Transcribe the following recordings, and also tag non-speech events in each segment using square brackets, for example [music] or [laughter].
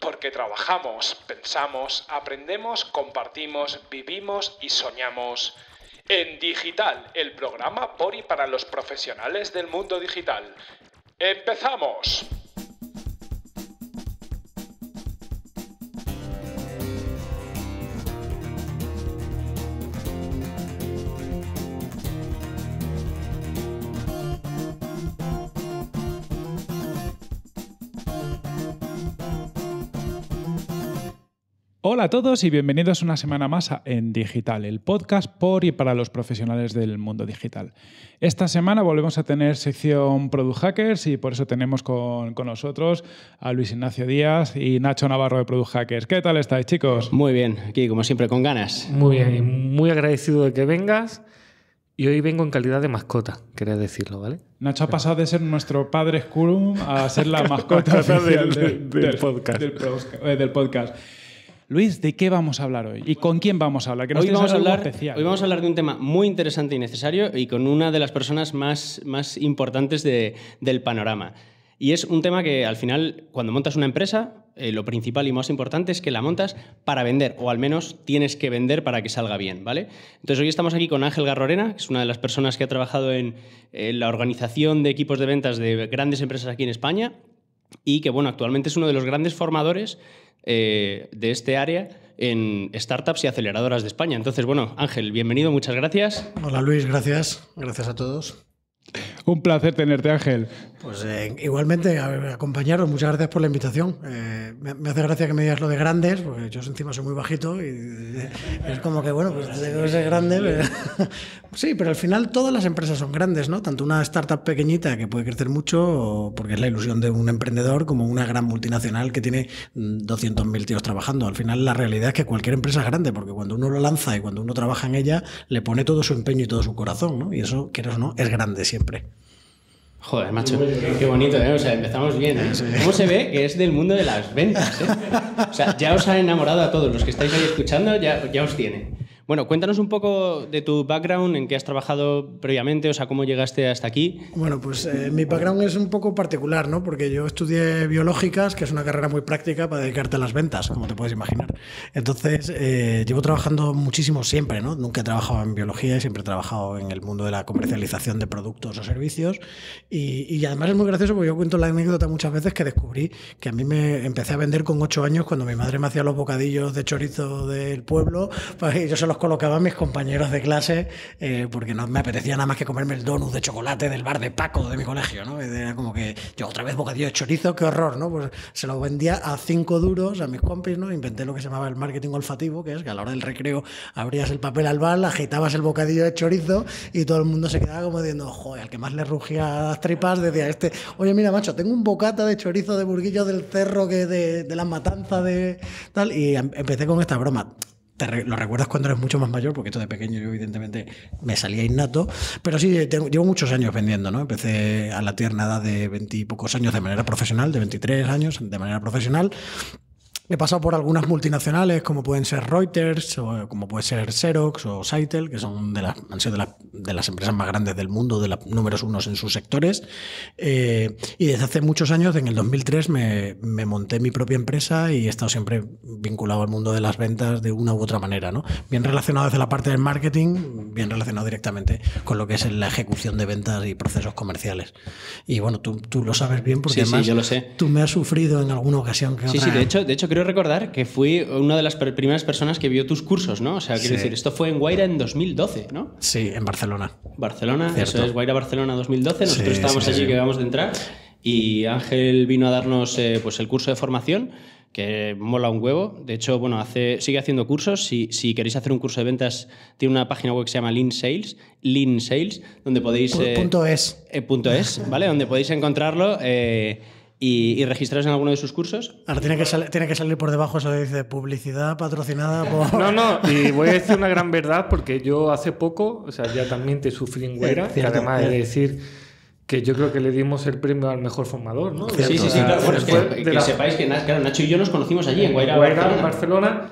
Porque trabajamos, pensamos, aprendemos, compartimos, vivimos y soñamos. En Digital, el programa por y para los profesionales del mundo digital. ¡Empezamos! Hola a todos y bienvenidos una semana más a En Digital, el podcast por y para los profesionales del mundo digital. Esta semana volvemos a tener sección Product Hackers y por eso tenemos con, con nosotros a Luis Ignacio Díaz y Nacho Navarro de Product Hackers. ¿Qué tal estáis, chicos? Muy bien, aquí como siempre con ganas. Muy bien, muy agradecido de que vengas. Y hoy vengo en calidad de mascota, quería decirlo, ¿vale? Nacho ha pasado de ser nuestro padre Skurum a ser la [laughs] mascota oficial del- del podcast. Del, eh, del podcast. Luis, ¿de qué vamos a hablar hoy? ¿Y con quién vamos a hablar? Que Hoy vamos, a hablar, especial. hoy vamos a hablar de un tema muy interesante y necesario y con una de las personas más, más importantes de- del panorama. Y es un tema que al final, cuando montas una empresa, eh, lo principal y más importante es que la montas para vender, o al menos tienes que vender para que salga bien, ¿vale? Entonces hoy estamos aquí con Ángel Garrorena, que es una de las personas que ha trabajado en, en la organización de equipos de ventas de grandes empresas aquí en España y que, bueno, actualmente es uno de los grandes formadores eh, de este área en startups y aceleradoras de España. Entonces, bueno, Ángel, bienvenido, muchas gracias. Hola Luis, gracias. Gracias a todos. Un placer tenerte, Ángel. Pues eh, igualmente, acompañaros, muchas gracias por la invitación. Eh, me, hace gracia que me digas lo de grandes, porque yo encima soy muy bajito y es como que, bueno, pues tengo que ser grande. pero- [laughs] sí, pero al final todas las empresas son grandes, ¿no? Tanto una startup pequeñita que puede crecer mucho, porque es la ilusión de un emprendedor, como una gran multinacional que tiene mm, 200.000 tíos trabajando. Al final la realidad es que cualquier empresa es grande, porque cuando uno lo lanza y cuando uno trabaja en ella, le pone todo su empeño y todo su corazón, ¿no? Y eso, quieras o no, es grande siempre. Joder, macho, qué bonito, ¿eh? O sea, empezamos bien, ¿eh? ¿Cómo se ve que es del mundo de las ventas, eh? O sea, ya os ha enamorado a todos los que estáis ahí escuchando, ya, ya os tiene. Bueno, cuéntanos un poco de tu background, en qué has trabajado previamente, o sea, cómo llegaste hasta aquí. Bueno, pues eh, mi background es un poco particular, ¿no? Porque yo estudié biológicas, que es una carrera muy práctica para dedicarte a las ventas, como te puedes imaginar. Entonces, eh, llevo trabajando muchísimo siempre, ¿no? Nunca he trabajado en biología siempre he trabajado en el mundo de la comercialización de productos o servicios. Y, y además es muy gracioso porque yo cuento la anécdota muchas veces que descubrí que a mí me empecé a vender con ocho años cuando mi madre me hacía los bocadillos de chorizo del pueblo, pues, y yo se los colocaba a mis compañeros de clase eh, porque no me apetecía nada más que comerme el donut de chocolate del bar de Paco de mi colegio, ¿no? Era como que yo otra vez bocadillo de chorizo, qué horror, ¿no? Pues se lo vendía a cinco duros a mis compis, ¿no? Inventé lo que se llamaba el marketing olfativo, que es que a la hora del recreo abrías el papel albal, agitabas el bocadillo de chorizo y todo el mundo se quedaba como diciendo, joder, al que más le rugía las tripas decía este, oye, mira, macho, tengo un bocata de chorizo de burguillo del cerro que de, de la matanza de tal, y em- empecé con esta broma te lo recuerdas cuando eres mucho más mayor, porque esto de pequeño yo evidentemente me salía innato, pero sí, tengo- llevo muchos años vendiendo, ¿no? Empecé a la tierna edad de veintipocos años de manera profesional, de 23 años de manera profesional. He pasado por algunas multinacionales como pueden ser Reuters o como puede ser Xerox o Saitel, que son de las, han sido de, las- de las empresas más grandes del mundo, de los números unos en sus sectores. Eh, y desde hace muchos años, en el 2003, me, me monté mi propia empresa y he estado siempre vinculado al mundo de las ventas de una u otra manera. ¿no? Bien relacionado desde la parte del marketing, bien relacionado directamente con lo que es la ejecución de ventas y procesos comerciales. Y bueno, tú, tú lo sabes bien porque Sí, sí, además yo lo sé. tú me has sufrido en alguna ocasión que Sí, otra- sí, de hecho, de hecho creo recordar que fui una de las primeras personas que vio tus cursos, ¿no? O sea, quiero Sí. decir, esto fue en Guaira en 2012, ¿no? Sí, en Barcelona. Barcelona, Cierto. eso es Guaira Barcelona 2012. Nosotros Sí, estábamos sí, allí que acabamos de entrar y Ángel vino a darnos eh, pues el curso de formación que mola un huevo. De hecho, bueno, hace, sigue haciendo cursos. Si, si queréis hacer un curso de ventas, tiene una página web que se llama Lean Sales, Lean Sales, donde podéis... Eh, punto es. eh, punto es, ¿vale? Donde podéis encontrarlo eh, y, y registraros en alguno de sus cursos. Ahora tiene que, sal- tiene que salir por debajo eso que dice publicidad patrocinada por... No, no, y [laughs] voy a decir una gran verdad porque yo hace poco, o sea, ya también te sufrí en Guaira, que Cierto. además de decir que yo creo que le dimos el premio al mejor formador, ¿no? Cierto. Sí, sí, sí, claro. Bueno, es que, de que la- sepáis que claro, Nacho y yo nos conocimos allí, en Guaira, Guaira, Barcelona. en Barcelona.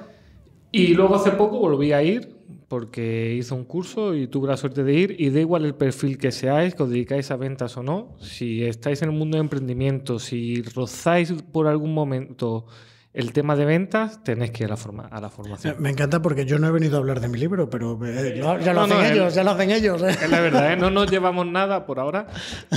Y luego hace poco volví a ir porque hice un curso y tuve la suerte de ir. Y da igual el perfil que seáis, que os dedicáis a ventas o no, si estáis en el mundo de emprendimiento, si rozáis por algún momento el tema de ventas, tenéis que ir a la, forma, a la formación. Me encanta porque yo no he venido a hablar de mi libro, pero eh, lo- ya lo No, hacen no, ellos, el- ya lo hacen ellos. ¿eh? Es la verdad, ¿eh? no nos llevamos nada por ahora.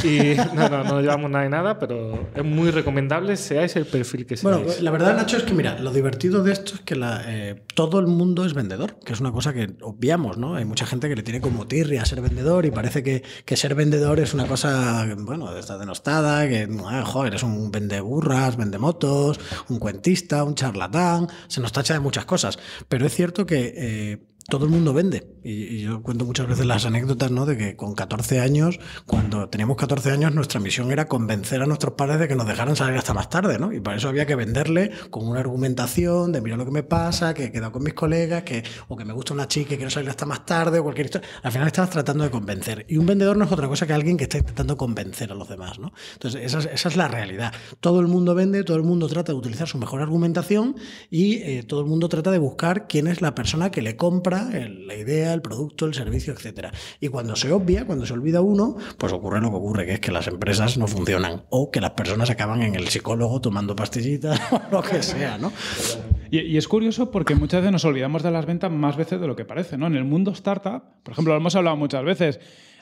Y [laughs] no, no, no nos llevamos nada de nada, pero es muy recomendable, seáis el perfil que seáis. Bueno, la verdad, Nacho, es que mira, lo divertido de esto es que la, eh, todo el mundo es vendedor, que es una cosa que obviamos, ¿no? Hay mucha gente que le tiene como tirria a ser vendedor y parece que, que ser vendedor es una cosa, bueno, está denostada, que, ah, joder, es un vende burras, vende motos, un cuentista, un charlatán, se nos tacha de muchas cosas. Pero es cierto que eh, todo el mundo vende. Y, yo cuento muchas veces las anécdotas, ¿no? De que con 14 años, cuando teníamos 14 años, nuestra misión era convencer a nuestros padres de que nos dejaran salir hasta más tarde, ¿no? Y para eso había que venderle con una argumentación de mira lo que me pasa, que he quedado con mis colegas, que, o que me gusta una chica y quiero salir hasta más tarde, o cualquier historia. Al final estabas tratando de convencer. Y un vendedor no es otra cosa que alguien que está intentando convencer a los demás, ¿no? Entonces, esa es, esa es la realidad. Todo el mundo vende, todo el mundo trata de utilizar su mejor argumentación y eh, todo el mundo trata de buscar quién es la persona que le compra la idea, el producto, el servicio, etcétera. Y cuando se obvia, cuando se olvida uno, pues ocurre lo que ocurre, que es que las empresas no funcionan o que las personas acaban en el psicólogo tomando pastillitas [laughs] o lo que sea, ¿no? Y, y es curioso porque muchas veces nos olvidamos de las ventas más veces de lo que parece, ¿no? En el mundo startup, por ejemplo, lo hemos hablado muchas veces.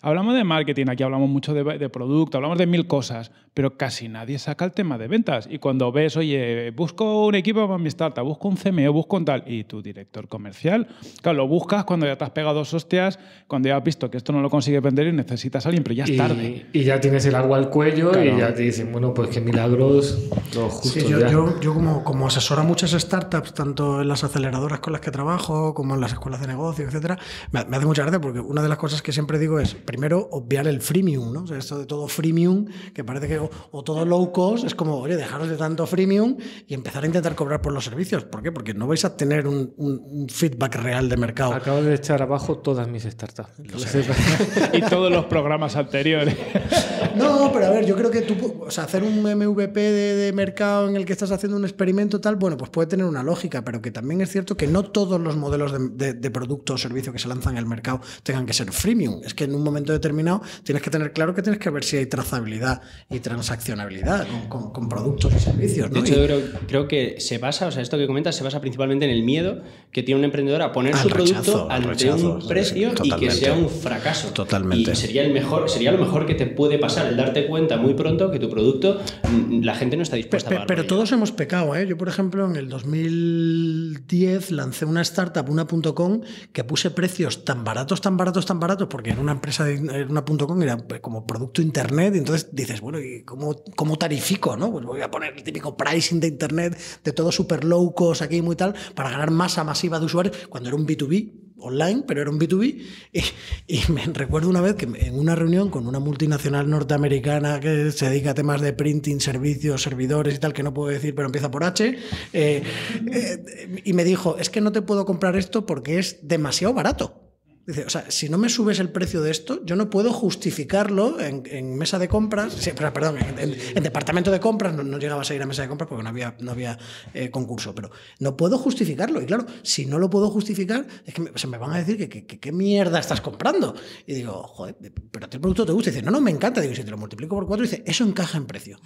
Hablamos de marketing, aquí hablamos mucho de, de producto, hablamos de mil cosas, pero casi nadie saca el tema de ventas. Y cuando ves, oye, busco un equipo para mi startup, busco un CMO, busco un tal, y tu director comercial, claro, lo buscas cuando ya te has pegado dos hostias, cuando ya has visto que esto no lo consigues vender y necesitas a alguien, pero ya es y, tarde. y ya tienes el agua al cuello Claro. y ya te dicen, bueno, pues qué milagros, lo justo Sí, yo, ya. yo, yo como, como asesoro a muchas startups, tanto en las aceleradoras con las que trabajo, como en las escuelas de negocio, etcétera, me, me hace mucha gracia porque una de las cosas que siempre digo es, primero, obviar el freemium, ¿no? O sea, esto de todo freemium, que parece que, o, o todo low cost, es como, oye, dejaros de tanto freemium y empezar a intentar cobrar por los servicios. ¿Por qué? Porque no vais a tener un, un- un feedback real de mercado. Acabo de echar abajo todas mis startups. [laughs] Y todos los programas anteriores. [laughs] No, pero a ver, yo creo que tú, pu- o sea, hacer un MVP de, de mercado en el que estás haciendo un experimento tal, bueno, pues puede tener una lógica, pero que también es cierto que no todos los modelos de, de- de producto o servicio que se lanzan al mercado tengan que ser freemium. Es que en un momento determinado tienes que tener claro que tienes que ver si hay trazabilidad y transaccionabilidad con, con- con productos y servicios. De hecho, Y- yo creo, creo que se basa, o sea, esto que comentas se basa principalmente en el miedo que tiene un emprendedor a poner Al su rechazo, producto al ante un sí, precio y que sea un fracaso. Totalmente. Y sería el mejor, sería lo mejor que te puede pasar, el darte cuenta muy pronto que tu producto mm, la gente no está dispuesta pe- a pagar. Pero todos hemos pecado, ¿eh? Yo, por ejemplo, en el 2010 lancé una startup, una .com, que puse precios tan baratos, tan baratos, tan baratos, porque era una empresa de era una .com, era como producto internet, y entonces dices, bueno, ¿y cómo, cómo tarifico, no? Pues voy a poner el típico pricing de internet, de todo super low cost aquí y muy tal, para ganar masa masiva de usuarios, cuando era un B2B online, pero era un B2B. Y, y me [laughs] recuerdo una vez que en una reunión con una multinacional norteamericana que se dedica a temas de printing, servicios, servidores y tal, que no puedo decir, pero empieza por H, eh, eh, y me dijo, es que no te puedo comprar esto porque es demasiado barato. Dice, o sea, si no me subes el precio de esto, yo no puedo justificarlo en, mesa de compras, sí, perdón, en, en- en departamento de compras, no, no llegabas a ir a mesa de compras porque no había, no había eh, concurso, pero no puedo justificarlo. Y claro, si no lo puedo justificar, es que me, se me van a decir que, qué mierda estás comprando. Y digo, joder, pero a ti el producto te gusta. Y dice, no, no, me encanta. Digo, si te lo multiplico por cuatro, dice, eso encaja en precio.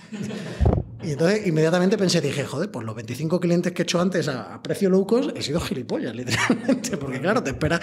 Y entonces inmediatamente pensé, dije, joder, pues los 25 clientes que he hecho antes a, a precio he sido gilipollas, literalmente. [laughs] Porque claro, te espera.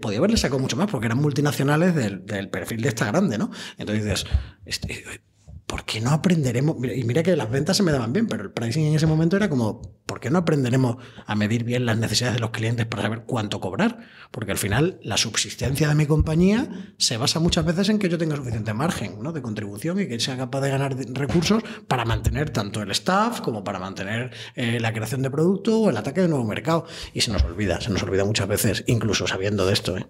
Podía haberle sacado mucho más porque eran multinacionales del, del perfil de esta grande, ¿no? Entonces dices, este, ¿por qué no aprenderemos? Y mira que las ventas se me daban bien, pero el pricing en ese momento era como, ¿por qué no aprenderemos a medir bien las necesidades de los clientes para saber cuánto cobrar? Porque al final la subsistencia de mi compañía se basa muchas veces en que yo tenga suficiente margen ¿no? de contribución y que sea capaz de ganar recursos para mantener tanto el staff como para mantener eh, la creación de producto o el ataque de nuevo mercado. Y se nos olvida, se nos olvida muchas veces, incluso sabiendo de esto. ¿eh?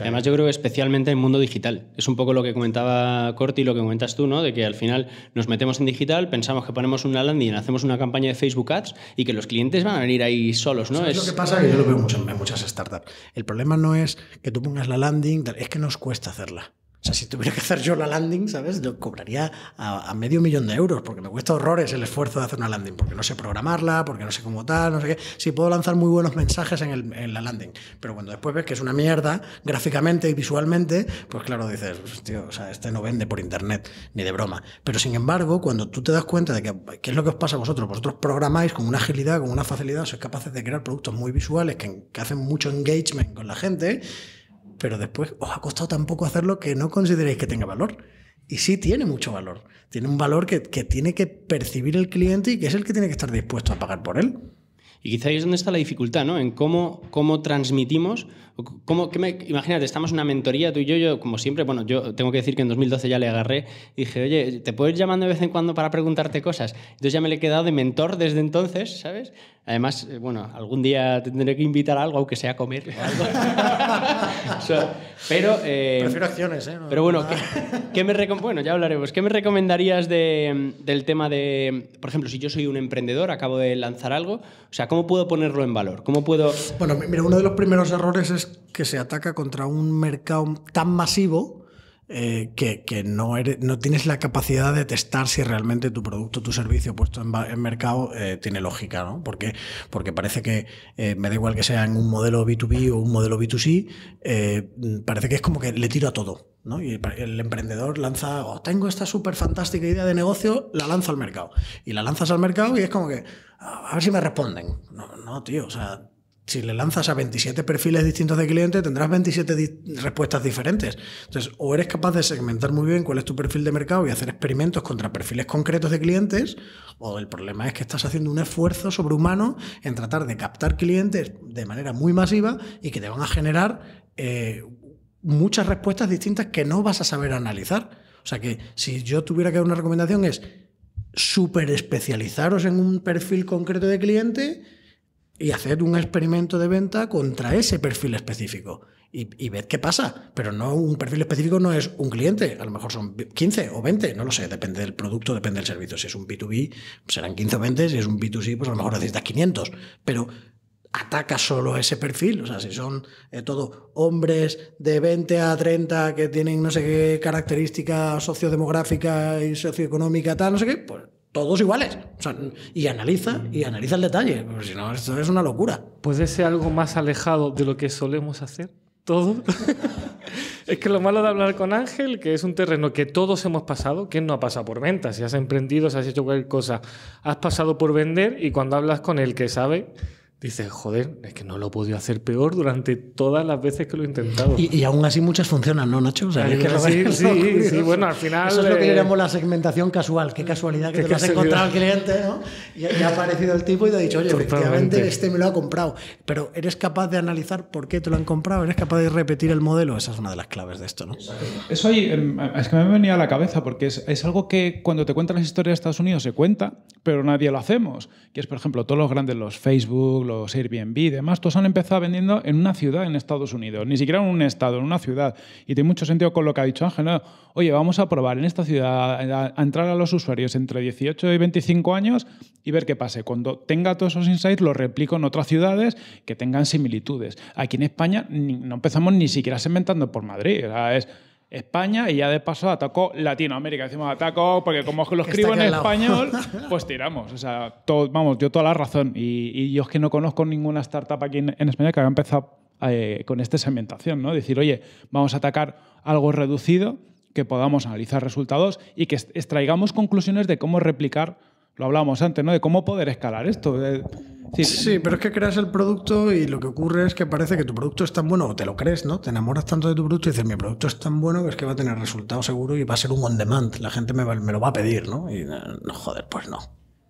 Además, yo creo que especialmente en mundo digital. Es un poco lo que comentaba Corti y lo que comentas tú, ¿no? De que al final nos metemos en digital, pensamos que ponemos una landing, hacemos una campaña de Facebook Ads y que los clientes van a venir ahí solos, ¿no? ¿Sabes lo que pasa? Que yo lo veo mucho en muchas startups. El problema no es que tú pongas la landing, es que nos cuesta hacerla. O sea, si tuviera que hacer yo la landing, ¿sabes? Yo cobraría a, a, medio millón de euros, porque me cuesta horrores el esfuerzo de hacer una landing, porque no sé programarla, porque no sé cómo tal, no sé qué. Sí, puedo lanzar muy buenos mensajes en, el, en la landing, pero cuando después ves que es una mierda, gráficamente y visualmente, pues claro, dices, tío, o sea, este no vende por internet, ni de broma. Pero sin embargo, cuando tú te das cuenta de que, qué es lo que os pasa a vosotros, vosotros programáis con una agilidad, con una facilidad, sois capaces de crear productos muy visuales que, que hacen mucho engagement con la gente, pero después os ha costado tan poco hacerlo que no consideréis que tenga valor. Y sí tiene mucho valor. Tiene un valor que, que, tiene que percibir el cliente y que es el que tiene que estar dispuesto a pagar por él. Y quizá ahí es donde está la dificultad, ¿no? En cómo, cómo transmitimos. Cómo, que me, imagínate, estamos en una mentoría, tú y yo, yo, como siempre, bueno, yo tengo que decir que en 2012 ya le agarré y dije, oye, ¿te puedo ir llamando de vez en cuando para preguntarte cosas? Entonces ya me le he quedado de mentor desde entonces, ¿sabes? Además, eh, bueno, algún día tendré que invitar a algo, aunque sea a comer o algo. [laughs] o sea, pero, eh, Prefiero acciones, ¿eh? No, pero bueno, ¿qué, qué me bueno, ya hablaremos. ¿Qué me recomendarías de, del tema de, por ejemplo, si yo soy un emprendedor, acabo de lanzar algo, o sea, ¿cómo puedo ponerlo en valor? ¿Cómo puedo...? Bueno, mira, uno de los primeros errores es que se ataca contra un mercado tan masivo eh, que, no, eres, no, tienes la capacidad de testar si realmente tu producto, tu servicio puesto en, mercado eh, tiene lógica, ¿no? Porque, porque parece que eh, me da igual que sea en un modelo B2B o un modelo B2C, parece que es como que le tiro a todo. ¿no? Y el emprendedor lanza, oh, tengo esta súper fantástica idea de negocio, la lanzo al mercado. Y la lanzas al mercado y es como que, a ver si me responden. No, no tío, o sea, si le lanzas a 27 perfiles distintos de cliente, tendrás 27 di respuestas diferentes. Entonces, o eres capaz de segmentar muy bien cuál es tu perfil de mercado y hacer experimentos contra perfiles concretos de clientes, o el problema es que estás haciendo un esfuerzo sobrehumano en tratar de captar clientes de manera muy masiva y que te van a generar eh, muchas respuestas distintas que no vas a saber analizar. O sea que si yo tuviera que dar una recomendación es súper especializaros en un perfil concreto de cliente y hacer un experimento de venta contra ese perfil específico. Y, y ved qué pasa. Pero no un perfil específico no es un cliente, a lo mejor son 15 o 20, no lo sé, depende del producto, depende del servicio. Si es un B2B, serán 15 o 20, si es un B2C, pues a lo mejor necesitas 500. Pero ataca solo ese perfil. O sea, si son eh, todo hombres de 20 a 30 que tienen no sé qué característica sociodemográfica y socioeconómica, tal, no sé qué, pues todos iguales. O sea, y analiza, y analiza el detalle, si no, esto es una locura. ¿Puede ser algo más alejado de lo que solemos hacer? Todo. [laughs] es que lo malo de hablar con Ángel, que es un terreno que todos hemos pasado, ¿quién no ha pasado por ventas? Si has emprendido, si has hecho cualquier cosa, has pasado por vender y cuando hablas con el que sabe, dices, joder, es que no lo he podido hacer peor durante todas las veces que lo he intentado. Y, y aún así muchas funcionan, ¿no, Nacho? O sea, es que sí, sí, sí, bueno, al final... Eso es lo que eh, llamamos la segmentación casual. Qué casualidad que Qué te lo has encontrado al cliente, ¿no? Y, y ha aparecido el tipo y te ha dicho, oye, Totalmente. efectivamente este me lo ha comprado. Pero ¿eres capaz de analizar por qué te lo han comprado? ¿Eres capaz de repetir el modelo? Esa es una de las claves de esto, ¿no? Eso ahí, em, es que me venía a la cabeza porque es, es algo que cuando te cuentan las historias de Estados Unidos se cuenta, pero nadie lo hacemos. Que es, por ejemplo, todos los grandes, los Facebook, los Airbnb y demás, todos han empezado vendiendo en una ciudad en Estados Unidos, ni siquiera en un estado, en una ciudad. Y tiene mucho sentido con lo que ha dicho Ángel. Oye, vamos a probar en esta ciudad a, entrar a los usuarios entre 18 y 25 años y ver qué pase. Cuando tenga todos esos insights, los replico en otras ciudades que tengan similitudes. Aquí en España no empezamos ni siquiera segmentando por Madrid. España y ya de paso atacó Latinoamérica. Decimos ataco porque como lo escribo en español, [laughs] pues tiramos. O sea, todo- vamos, yo toda la razón. Y, y yo es que no conozco ninguna startup aquí en, en España que haya empezado eh, con esta segmentación, ¿no? Decir, oye, vamos a atacar algo reducido, que podamos analizar resultados y que extraigamos conclusiones de cómo replicar, lo hablábamos antes, ¿no? De cómo poder escalar esto. De- decir, Sí, pero es que creas el producto y lo que ocurre es que parece que tu producto es tan bueno, o te lo crees, ¿no? Te enamoras tanto de tu producto y dices, mi producto es tan bueno que es que va a tener resultado seguro y va a ser un on demand. La gente me, va- me lo va a pedir, ¿no? Y no, joder, pues no.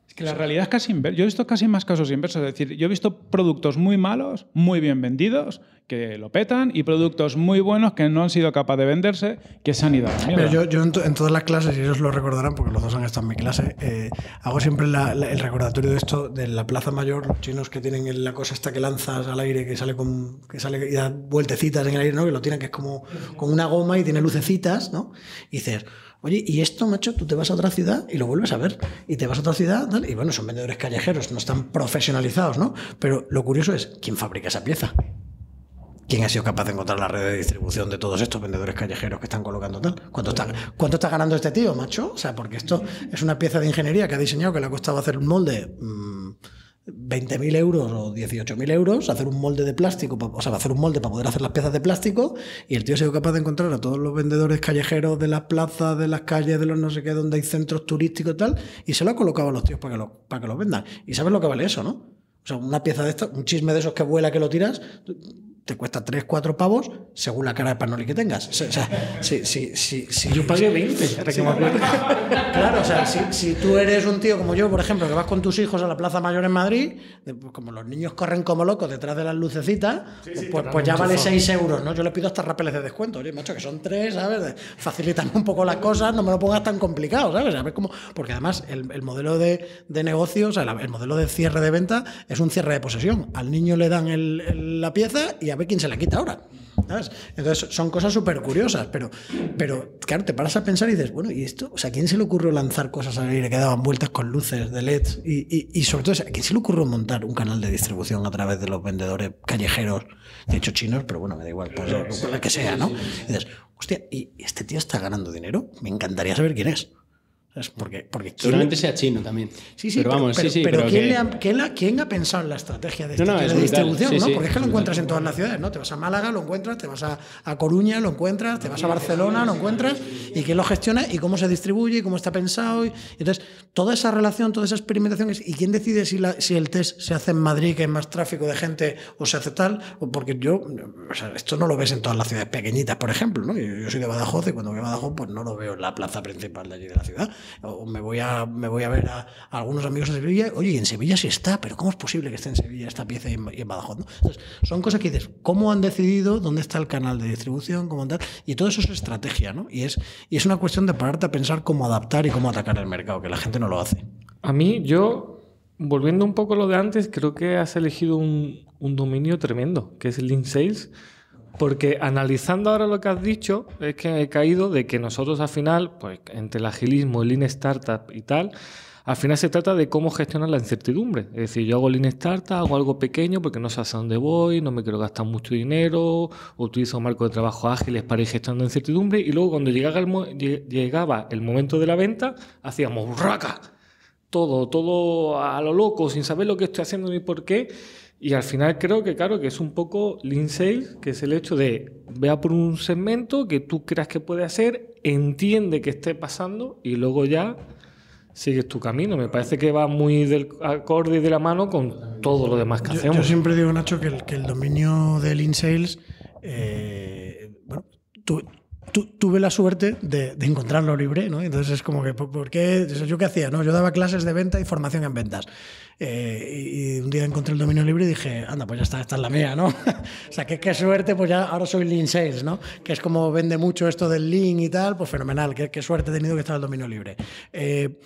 Es que la realidad es casi inversa. Yo he visto casi más casos inversos. Es decir, yo he visto productos muy malos, muy bien vendidos, que lo petan, y productos muy buenos que no han sido capaces de venderse, que se han ido a la. Pero yo, en, to- en todas las clases, y ellos lo recordarán porque los dos han estado en mi clase, eh, hago siempre el recordatorio de esto de la Plaza Mayor, los chinos que tienen la cosa esta que lanzas al aire, que sale con que sale y da vueltecitas en el aire, ¿no? Que lo tienen que es como con una goma y tiene lucecitas, ¿no? Y dices, oye, y esto, macho, tú te vas a otra ciudad y lo vuelves a ver. Y te vas a otra ciudad, tal, y bueno, son vendedores callejeros, no están profesionalizados, ¿no? Pero lo curioso es, ¿quién fabrica esa pieza? ¿Quién ha sido capaz de encontrar la red de distribución de todos estos vendedores callejeros que están colocando tal? ¿Cuánto está, ¿Cuánto está ganando este tío, macho? O sea, porque esto es una pieza de ingeniería que ha diseñado que le ha costado hacer un molde. mmm, 20.000 euros o 18.000 euros, hacer un molde de plástico, o sea, hacer un molde para poder hacer las piezas de plástico, y el tío ha sido capaz de encontrar a todos los vendedores callejeros de las plazas, de las calles, de los no sé qué, donde hay centros turísticos y tal, y se lo ha colocado a los tíos para que lo, para que lo vendan. ¿Y sabes lo que vale eso, no? O sea, una pieza de esto, un chisme de esos que vuela que lo tiras, te cuesta 3, 4 pavos según la cara de panoli que tengas. O sea, si, si, si, si, Yo pagué 20. ahora que me acuerdo. Claro, o sea, si, si tú eres un tío como yo, por ejemplo, que vas con tus hijos a la Plaza Mayor en Madrid, pues como los niños corren como locos detrás de las lucecitas, pues, pues, pues ya vale 6 euros, ¿no? Yo le pido hasta rapeles de descuento, oye, macho, que son 3, ¿sabes? Facilítame un poco las cosas, no me lo pongas tan complicado, ¿sabes? A ver cómo... Porque además el, el modelo de, de negocio, o sea, el modelo de cierre de venta es un cierre de posesión. Al niño le dan el- el- la pieza y a ver quién se la quita ahora. Entonces son cosas súper curiosas, pero, pero claro, te paras a pensar y dices, bueno, ¿y esto? O sea, ¿a quién se le ocurrió lanzar cosas al aire que daban vueltas con luces de LED? Y, y- y sobre todo, ¿a quién se le ocurrió montar un canal de distribución a través de los vendedores callejeros, de hecho chinos, pero bueno, me da igual, pues, la que sea, ¿no? Y dices, hostia, ¿y este tío está ganando dinero? Me encantaría saber quién es. ¿Sabes? Porque, porque ¿quién- Seguramente sea chino también. Sí, sí, pero vamos, pero, sí, sí. pero pero ¿quién, que- le ha, quién la- quién ha pensado en la estrategia de, este No, no, tío es de brutal. distribución? Sí, ¿no? Porque es que lo encuentras en todas las ciudades, ¿no? Te vas a Málaga, lo encuentras, te vas a, a Coruña, lo encuentras, te vas a Barcelona, lo encuentras, y quién lo gestiona y cómo se distribuye y cómo está pensado. Y, entonces, toda esa relación, toda esa experimentación, es- ¿y quién decide si, la- si el test se hace en Madrid, que hay más tráfico de gente, o se hace tal? O Porque yo, o sea, esto no lo ves en todas las ciudades pequeñitas, por ejemplo, ¿no? Yo, yo soy de Badajoz y cuando voy a Badajoz, pues no lo veo en la plaza principal de allí de la ciudad. O me voy a, me voy a ver a, a algunos amigos en Sevilla, oye, y en Sevilla sí está, pero ¿cómo es posible que esté en Sevilla esta pieza y en, y en Badajoz? ¿no? Entonces, son cosas que dices, ¿cómo han decidido dónde está el canal de distribución? ¿Cómo tal? Y todo eso es estrategia, ¿no? Y es, y es una cuestión de pararte a pensar cómo adaptar y cómo atacar el mercado, que la gente no lo hace. A mí, yo, volviendo un poco a lo de antes, creo que has elegido un, un dominio tremendo, que es el Lean Sales. Porque analizando ahora lo que has dicho, es que he caído de que nosotros al final, pues entre el agilismo, el Lean Startup y tal, al final se trata de cómo gestionar la incertidumbre. Es decir, yo hago Lean Startup, hago algo pequeño porque no sé hacia dónde voy, no me quiero gastar mucho dinero, utilizo marcos de trabajo ágiles para ir gestionando incertidumbre y luego cuando llegaba el, llegaba el momento de la venta, hacíamos ¡raca! todo, todo a lo loco, sin saber lo que estoy haciendo ni por qué. Y al final creo que, claro, que es un poco Lean Sales, que es el hecho de vea por un segmento que tú creas que puede hacer, entiende que esté pasando y luego ya sigues tu camino. Me parece que va muy del acorde y de la mano con todo lo demás que Yo, hacemos. yo siempre digo, Nacho, que el, que el dominio del InSales, eh, bueno, tu- tu- tuve la suerte de, de encontrarlo libre, ¿no? Entonces es como que, ¿por qué? ¿Yo qué hacía? No? Yo daba clases de venta y formación en ventas. Eh, y, un día encontré el dominio libre y dije, anda, pues ya está, esta es la mía, ¿no? [laughs] o sea, qué suerte, pues ya ahora soy Lean Sales, ¿no? Que es como vende mucho esto del Lean y tal, pues fenomenal, qué, qué suerte he tenido que estar el dominio libre. Eh,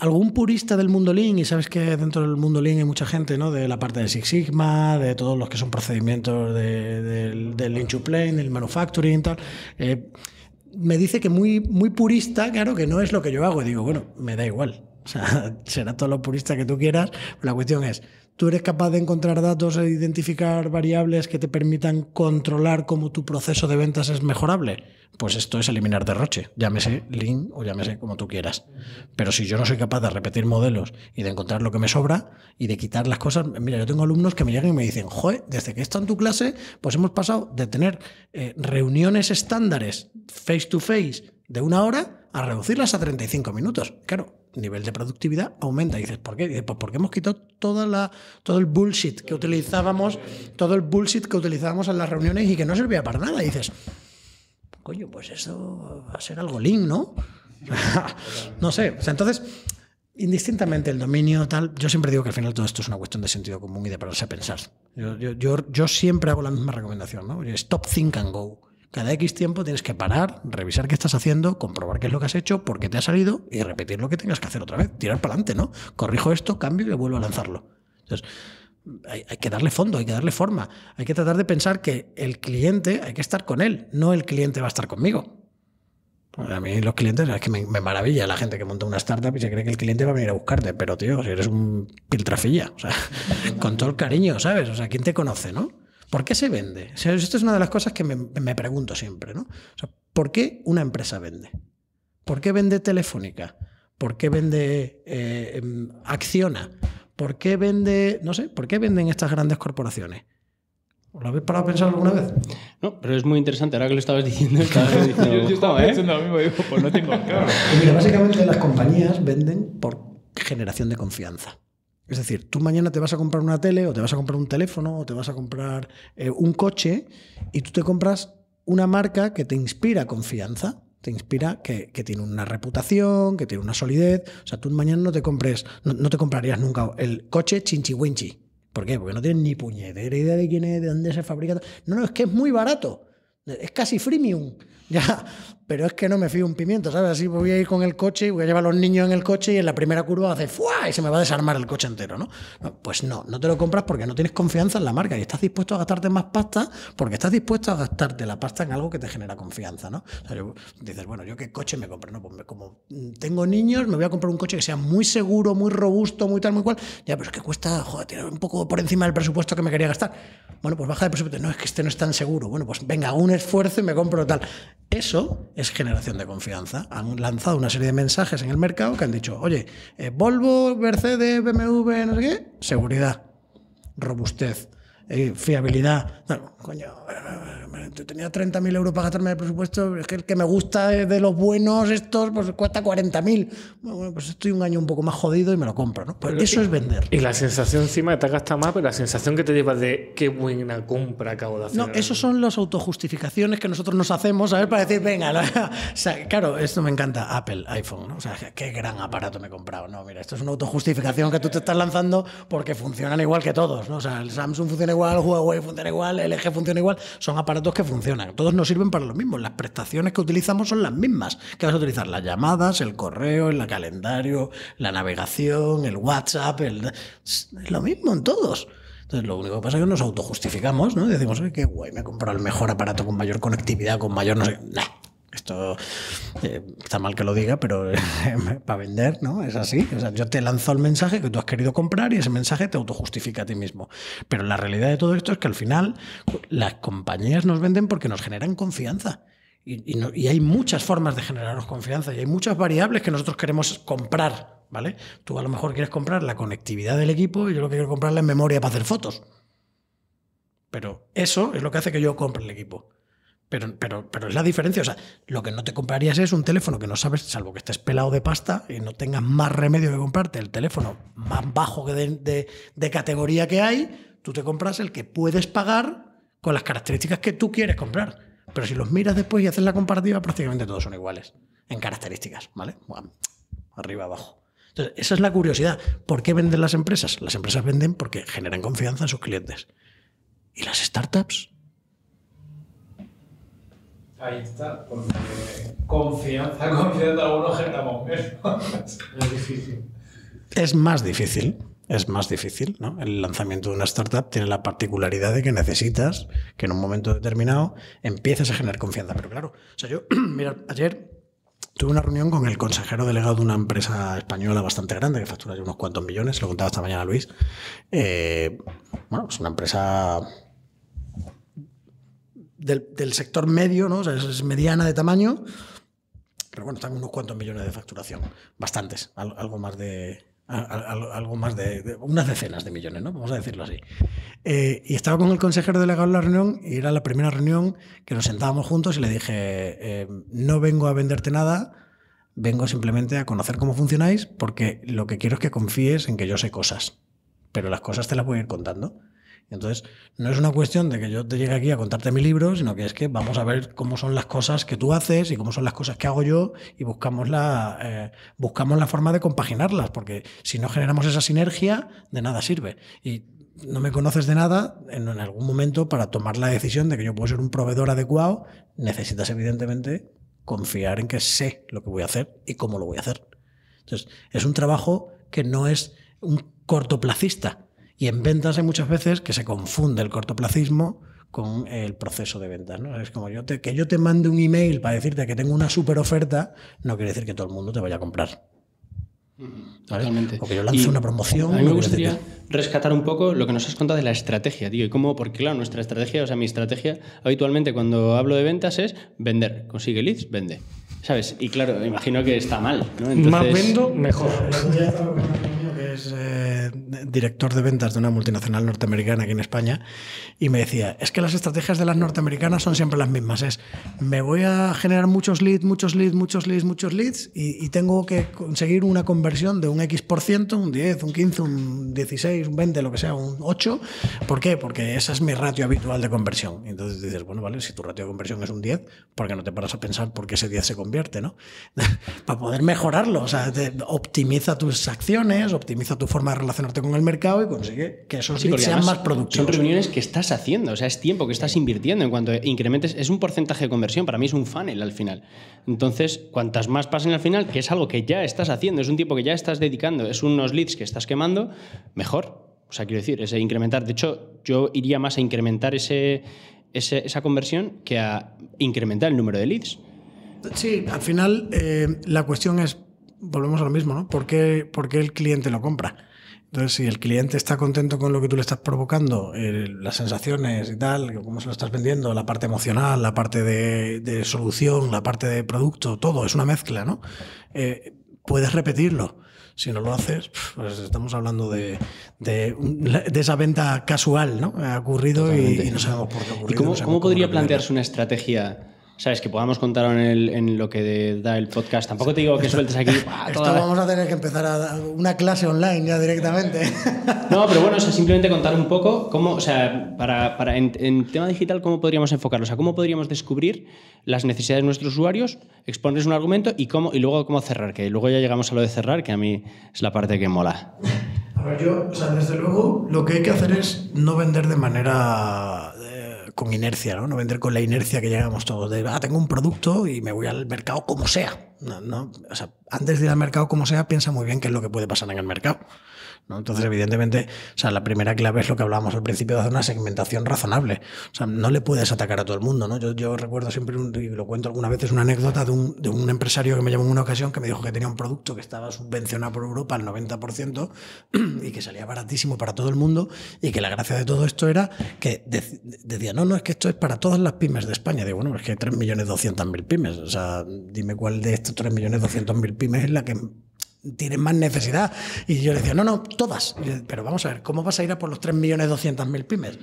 algún purista del mundo Lean, y sabes que dentro del mundo Lean hay mucha gente, ¿no? De la parte de Six Sigma, de todos los que son procedimientos de- del, del Lean to Plain, del manufacturing y tal. eh, me dice que muy, muy purista, claro, que no es lo que yo hago. Y digo, bueno, me da igual. [laughs] O sea, será todo lo purista que tú quieras. la cuestión es, ¿tú eres capaz de encontrar datos e identificar variables que te permitan controlar cómo tu proceso de ventas es mejorable? Pues esto es eliminar derroche, llámese Lean o llámese como tú quieras. Pero si yo no soy capaz de repetir modelos y de encontrar lo que me sobra y de quitar las cosas, mira, yo tengo alumnos que me llegan y me dicen, joder, desde que estado en tu clase, pues hemos pasado de tener eh, reuniones estándares face to face de una hora a reducirlas a 35 minutos. Claro, nivel de productividad aumenta. Y dices, ¿por qué? Dices, pues porque hemos quitado toda la, todo el bullshit que utilizábamos, todo el bullshit que utilizábamos en las reuniones y que no servía para nada. Y dices, coño, pues eso va a ser algo lean, ¿no? [laughs] no sé. Entonces, indistintamente el dominio tal, yo siempre digo que al final todo esto es una cuestión de sentido común y de pararse a pensar. Yo, yo, yo, siempre hago la misma recomendación, ¿no? Stop, think and go. Cada X tiempo tienes que parar, revisar qué estás haciendo, comprobar qué es lo que has hecho, por qué te ha salido y repetir lo que tengas que hacer otra vez. Tirar para adelante, ¿no? Corrijo esto, cambio y vuelvo a lanzarlo. Entonces, hay, que darle fondo, hay que darle forma. Hay que tratar de pensar que el cliente, hay que estar con él, no el cliente va a estar conmigo. A mí los clientes, es que me, me maravilla la gente que monta una startup y se cree que el cliente va a venir a buscarte, pero tío, si eres un piltrafilla, o sea, [laughs] con todo el cariño, ¿sabes? O sea, ¿quién te conoce, no? ¿Por qué se vende? O sea, esto es una de las cosas que me, me pregunto siempre, ¿no? O sea, ¿por qué una empresa vende? ¿Por qué vende Telefónica? ¿Por qué vende eh, em, Acciona? ¿Por qué vende, no sé, por qué venden estas grandes corporaciones? ¿Os lo habéis parado a pensar alguna vez? No, pero es muy interesante. Ahora que lo estabas diciendo, [laughs] estabas diciendo, Yo, yo estaba "Jo, ¿eh?". pensando lo mismo, digo, pues no tengo [laughs] claro. Pues mira, básicamente las compañías venden por generación de confianza. Es decir, tú mañana te vas a comprar una tele o te vas a comprar un teléfono o te vas a comprar eh, un coche y tú te compras una marca que te inspira confianza. Te inspira que, tiene una reputación, que tiene una solidez. O sea, tú mañana no te compres, no, te comprarías nunca el coche chinchi winchi. ¿Por qué? Porque no tienes ni puñetera idea de quién es, de dónde se fabrica. No, no, es que es muy barato. Es casi freemium. [laughs] Ya, pero es que no me fío un pimiento, ¿sabes? Así voy a ir con el coche y voy a llevar a los niños en el coche y en la primera curva hace ¡fua! y se me va a desarmar el coche entero, ¿no? Pues no, no te lo compras porque no tienes confianza en la marca y estás dispuesto a gastarte más pasta porque estás dispuesto a gastarte la pasta en algo que te genera confianza, ¿no? O sea, yo- dices, bueno, ¿yo qué coche me compro? No, pues como tengo niños, me voy a comprar un coche que sea muy seguro, muy robusto, muy tal, muy cual. Ya, pero es que cuesta, joder, tiene un poco por encima del presupuesto que me quería gastar. Bueno, pues baja de presupuesto. No, es que este no es tan seguro. Bueno, pues venga, un esfuerzo y me compro tal. Eso es generación de confianza. Han lanzado una serie de mensajes en el mercado que han dicho, oye, eh, Volvo, Mercedes, BMW, no sé qué, seguridad, robustez, eh, fiabilidad. No, coño, eh, tenía 30.000 euros para gastarme de presupuesto, es que el que me gusta de los buenos estos, pues cuesta 40.000. Bueno, pues estoy un año un poco más jodido y me lo compro, ¿no? Pues eso es vender. Y la sensación encima de te gasta más, pero la sensación que te llevas de qué buena compra acabo de hacer. No, esos son las autojustificaciones que nosotros nos hacemos, ¿sabes? Para decir, venga, la- [laughs] o sea, claro, esto me encanta, Apple, iPhone, ¿no? O sea, qué gran aparato me he comprado. No, mira, esto es una autojustificación que tú te estás lanzando porque funcionan igual que todos, ¿no? O sea, el Samsung funciona igual, Huawei funciona igual, LG funciona igual, son aparatos que funcionan. Todos nos sirven para lo mismo. Las prestaciones que utilizamos son las mismas. Que vas a utilizar las llamadas, el correo, el calendario, la navegación, el WhatsApp, el... es lo mismo en todos. Entonces, lo único que pasa es que nos autojustificamos, ¿no? Decimos, "Ay, qué guay, me he comprado el mejor aparato con mayor conectividad, con mayor no sé. Nah, esto eh, está mal que lo diga, pero [laughs] para vender, ¿no? Es así. O sea, yo te lanzo el mensaje que tú has querido comprar y ese mensaje te autojustifica a ti mismo. Pero la realidad de todo esto es que al final las compañías nos venden porque nos generan confianza. Y hay muchas formas de generarnos confianza y hay muchas variables que nosotros queremos comprar, ¿vale? Tú a lo mejor quieres comprar la conectividad del equipo y yo lo que quiero comprar es la memoria para hacer fotos. Pero eso es lo que hace que yo compre el equipo. Pero, pero, pero es la diferencia. O sea, lo que no te comprarías es un teléfono que no sabes, salvo que estés pelado de pasta y no tengas más remedio que comprarte el teléfono más bajo de, categoría que hay, tú te compras el que puedes pagar con las características que tú quieres comprar. Pero si los miras después y haces la comparativa, prácticamente todos son iguales en características, ¿vale? Arriba, abajo. Entonces, esa es la curiosidad. ¿Por qué venden las empresas? Las empresas venden porque generan confianza en sus clientes. ¿Y las startups? Ahí está, porque confianza, [laughs] confianza, algunos generamos menos. Es difícil. Es más difícil. Es más difícil, ¿no? El lanzamiento de una startup tiene la particularidad de que necesitas que en un momento determinado empieces a generar confianza. Pero claro, o sea, yo, [clears throat] mira, ayer tuve una reunión con el consejero delegado de una empresa española bastante grande que factura ya unos cuantos millones, lo contaba esta mañana Luis. Eh, bueno, es una empresa del, sector medio, ¿no? Es- mediana de tamaño, pero bueno, están unos cuantos millones de facturación, bastantes, al- algo más de al- al- algo más de, de- unas decenas de millones, ¿no? Vamos a decirlo así. Eh, y estaba con el consejero delegado en la reunión y era la primera reunión que nos sentábamos juntos y le dije, eh, no vengo a venderte nada, vengo simplemente a conocer cómo funcionáis porque lo que quiero es que confíes en que yo sé cosas, pero las cosas te las voy a ir contando. Entonces, no es una cuestión de que yo te llegue aquí a contarte mi libro, sino que es que vamos a ver cómo son las cosas que tú haces y cómo son las cosas que hago yo y buscamos la, eh, buscamos la forma de compaginarlas, porque si no generamos esa sinergia, de nada sirve. Y no me conoces de nada, en, en algún momento para tomar la decisión de que yo puedo ser un proveedor adecuado, necesitas evidentemente confiar en que sé lo que voy a hacer y cómo lo voy a hacer. Entonces, es un trabajo que no es un cortoplacista. Y en ventas hay muchas veces que se confunde el cortoplacismo con el proceso de ventas. ¿no? Es como yo te, que yo te mande un email para decirte que tengo una super oferta, no quiere decir que todo el mundo te vaya a comprar. Totalmente. O que yo lance Y una promoción. A mí me gustaría rescatar un poco lo que nos has contado de la estrategia, tío. Y cómo, porque claro, nuestra estrategia, o sea, mi estrategia habitualmente cuando hablo de ventas es vender. Consigue leads, vende. ¿Sabes? Y claro, me imagino que está mal, ¿no? Más Entonces- vendo, mejor. Es eh, director de ventas de una multinacional norteamericana aquí en España y me decía, es que las estrategias de las norteamericanas son siempre las mismas. Es, me voy a generar muchos leads, muchos leads, muchos leads, muchos leads y, y tengo que conseguir una conversión de un X por ciento, un 10, un 15, un 16, un 20, lo que sea, un 8. ¿Por qué? Porque esa es mi ratio habitual de conversión. Entonces dices, bueno, vale, si tu ratio de conversión es un 10, ¿por qué no te paras a pensar por qué ese 10 se convierte, no? [laughs] Para poder mejorarlo. O sea, te- optimiza tus acciones, optimiza tu forma de relacionarte con el mercado y consigue que esos Sí, leads sean más productivos. Son reuniones que estás haciendo, o sea, es tiempo que estás invirtiendo en cuanto incrementes. Es un porcentaje de conversión, para mí es un funnel al final. Entonces, cuantas más pasen al final, que es algo que ya estás haciendo, es un tiempo que ya estás dedicando, es unos leads que estás quemando, mejor. O sea, quiero decir, ese incrementar. De hecho, yo iría más a incrementar ese, ese- esa conversión que a incrementar el número de leads. Sí, al final eh, la cuestión es, volvemos a lo mismo, ¿no? ¿Por qué, por qué el cliente lo compra? Entonces, si el cliente está contento con lo que tú le estás provocando, eh, las sensaciones y tal, cómo se lo estás vendiendo, la parte emocional, la parte de, de solución, la parte de producto, todo, es una mezcla, ¿no? Eh, puedes repetirlo. Si no lo haces, pues estamos hablando de, de, de esa venta casual, ¿no? Ha ocurrido y, y no sabemos por qué ha ¿Y ocurrido. cómo, no cómo podría repetirlo. plantearse una estrategia? ¿Sabes? Que podamos contar en, el- en lo que da el podcast. Tampoco te digo que sueltes aquí. [laughs] Esto vamos a tener que empezar a dar una clase online ya directamente. [laughs] No, pero bueno, o sea, simplemente contar un poco cómo, o sea, para, para en, en tema digital, cómo podríamos enfocarlo, o sea, cómo podríamos descubrir las necesidades de nuestros usuarios, exponerles un argumento y cómo y luego cómo cerrar, que luego ya llegamos a lo de cerrar, que a mí es la parte que mola. A ver, yo, o sea, desde luego, lo que hay que hacer es no vender de manera con inercia, ¿no? No vender con la inercia que llegamos todos, de, ah, tengo un producto y me voy al mercado como sea. No, o sea, antes de ir al mercado como sea, piensa muy bien qué es lo que puede pasar en el mercado. Entonces, evidentemente, o sea, la primera clave es lo que hablábamos al principio de hacer una segmentación razonable. O sea, no le puedes atacar a todo el mundo. ¿no? Yo, recuerdo siempre, y lo cuento algunas veces, una anécdota de un, de un empresario que me llamó en una ocasión que me dijo que tenía un producto que estaba subvencionado por Europa al 90% y que salía baratísimo para todo el mundo y que la gracia de todo esto era que dec- decía, no, no, es que esto es para todas las pymes de España. Digo, bueno, es que hay 3.200.000 pymes. O sea, dime cuál de estos 3.200.000 pymes es la que tienen más necesidad. Y yo le decía, no, no, todas. Pero vamos a ver, ¿cómo vas a ir a por los 3.200.000 pymes?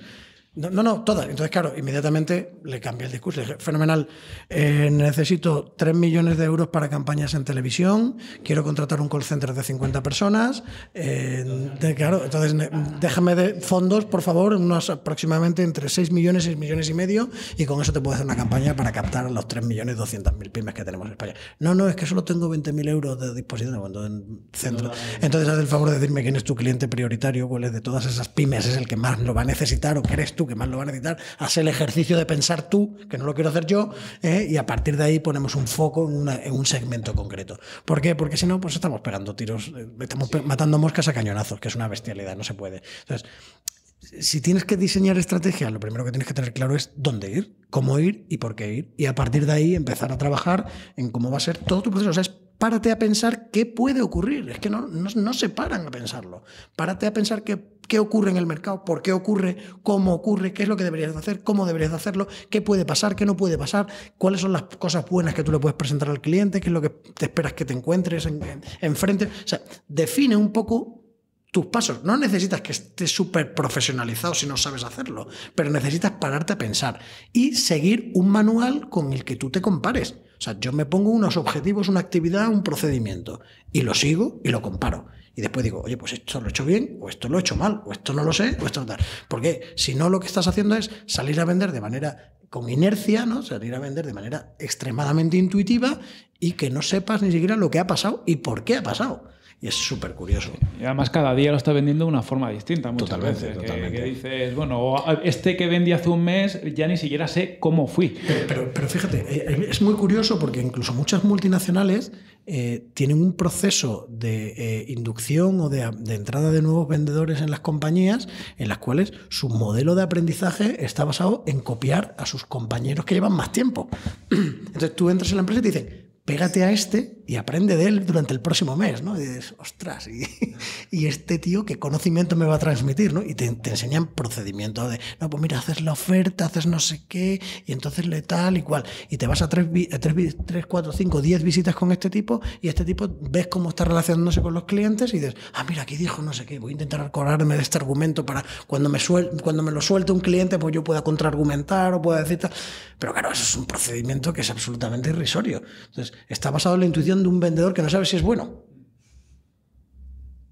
No, no, no, todas. Entonces, claro, inmediatamente le cambié el discurso. Le dije, fenomenal, eh, necesito 3 millones de euros para campañas en televisión, quiero contratar un call center de 50 personas. eh, de- claro, entonces déjame de fondos, por favor, unos aproximadamente entre 6 millones, 6 millones y medio, y con eso te puedo hacer una campaña para captar a los 3 millones 200.000 pymes que tenemos en España. No, no, es que solo tengo 20.000 euros de disposición cuando en centro. Entonces, haz el favor de decirme quién es tu cliente prioritario, cuál es de todas esas pymes es el que más lo va a necesitar o crees tú que más lo va a necesitar. Haz el ejercicio de pensar tú, que no lo quiero hacer yo, ¿eh? y a partir de ahí ponemos un foco en, un segmento concreto. ¿Por qué? Porque si no, pues estamos pegando tiros, eh, estamos matando moscas a cañonazos, que es una bestialidad, no se puede. Entonces, si tienes que diseñar estrategia, lo primero que tienes que tener claro es dónde ir, cómo ir y por qué ir. Y a partir de ahí empezar a trabajar en cómo va a ser todo tu proceso. O sea, es párate a pensar qué puede ocurrir. Es que no, no, se paran a pensarlo. Párate a pensar qué, qué ocurre en el mercado, por qué ocurre, cómo ocurre, qué es lo que deberías de hacer, cómo deberías de hacerlo, qué puede pasar, qué no puede pasar, cuáles son las cosas buenas que tú le puedes presentar al cliente, qué es lo que te esperas que te encuentres en- en- enfrente. O sea, define un poco tus pasos. No necesitas que estés súper profesionalizado si no sabes hacerlo, pero necesitas pararte a pensar y seguir un manual con el que tú te compares. O sea, yo me pongo unos objetivos, una actividad, un procedimiento y lo sigo y lo comparo. Y después digo, oye, pues esto lo he hecho bien, o esto lo he hecho mal, o esto no lo sé, o esto tal. Porque si no, lo que estás haciendo es salir a vender de manera con inercia, ¿no? Salir a vender de manera extremadamente intuitiva y que no sepas ni siquiera lo que ha pasado y por qué ha pasado. Y es súper curioso. Y además cada día lo está vendiendo de una forma distinta muchas Totalmente, veces. que- totalmente. Que, dices, bueno, este que vendí hace un mes ya ni siquiera sé cómo fui. Pero, pero, pero fíjate, eh, es muy curioso porque incluso muchas multinacionales eh, tienen un proceso de eh, inducción o de, de entrada de nuevos vendedores en las compañías en las cuales su modelo de aprendizaje está basado en copiar a sus compañeros que llevan más tiempo. [clears throat] Entonces tú entras en la empresa y te dicen, pégate a este y aprende de él durante el próximo mes, ¿no? Y dices, ostras, y, [laughs] y este tío, ¿qué conocimiento me va a transmitir, ¿no? Y te, te enseñan procedimiento de, no, pues mira, haces la oferta, haces no sé qué, y entonces le tal y cual. Y te vas a 3, 3, 4, 5, 10 visitas con este tipo y este tipo ves cómo está relacionándose con los clientes y dices, ah, mira, aquí dijo no sé qué, voy a intentar acordarme de este argumento para cuando me, suel cuando me lo suelte un cliente, pues yo pueda contraargumentar o pueda decir tal. Pero claro, eso es un procedimiento que es absolutamente irrisorio. Entonces, está basado en la intuición de un vendedor que no sabe si es bueno.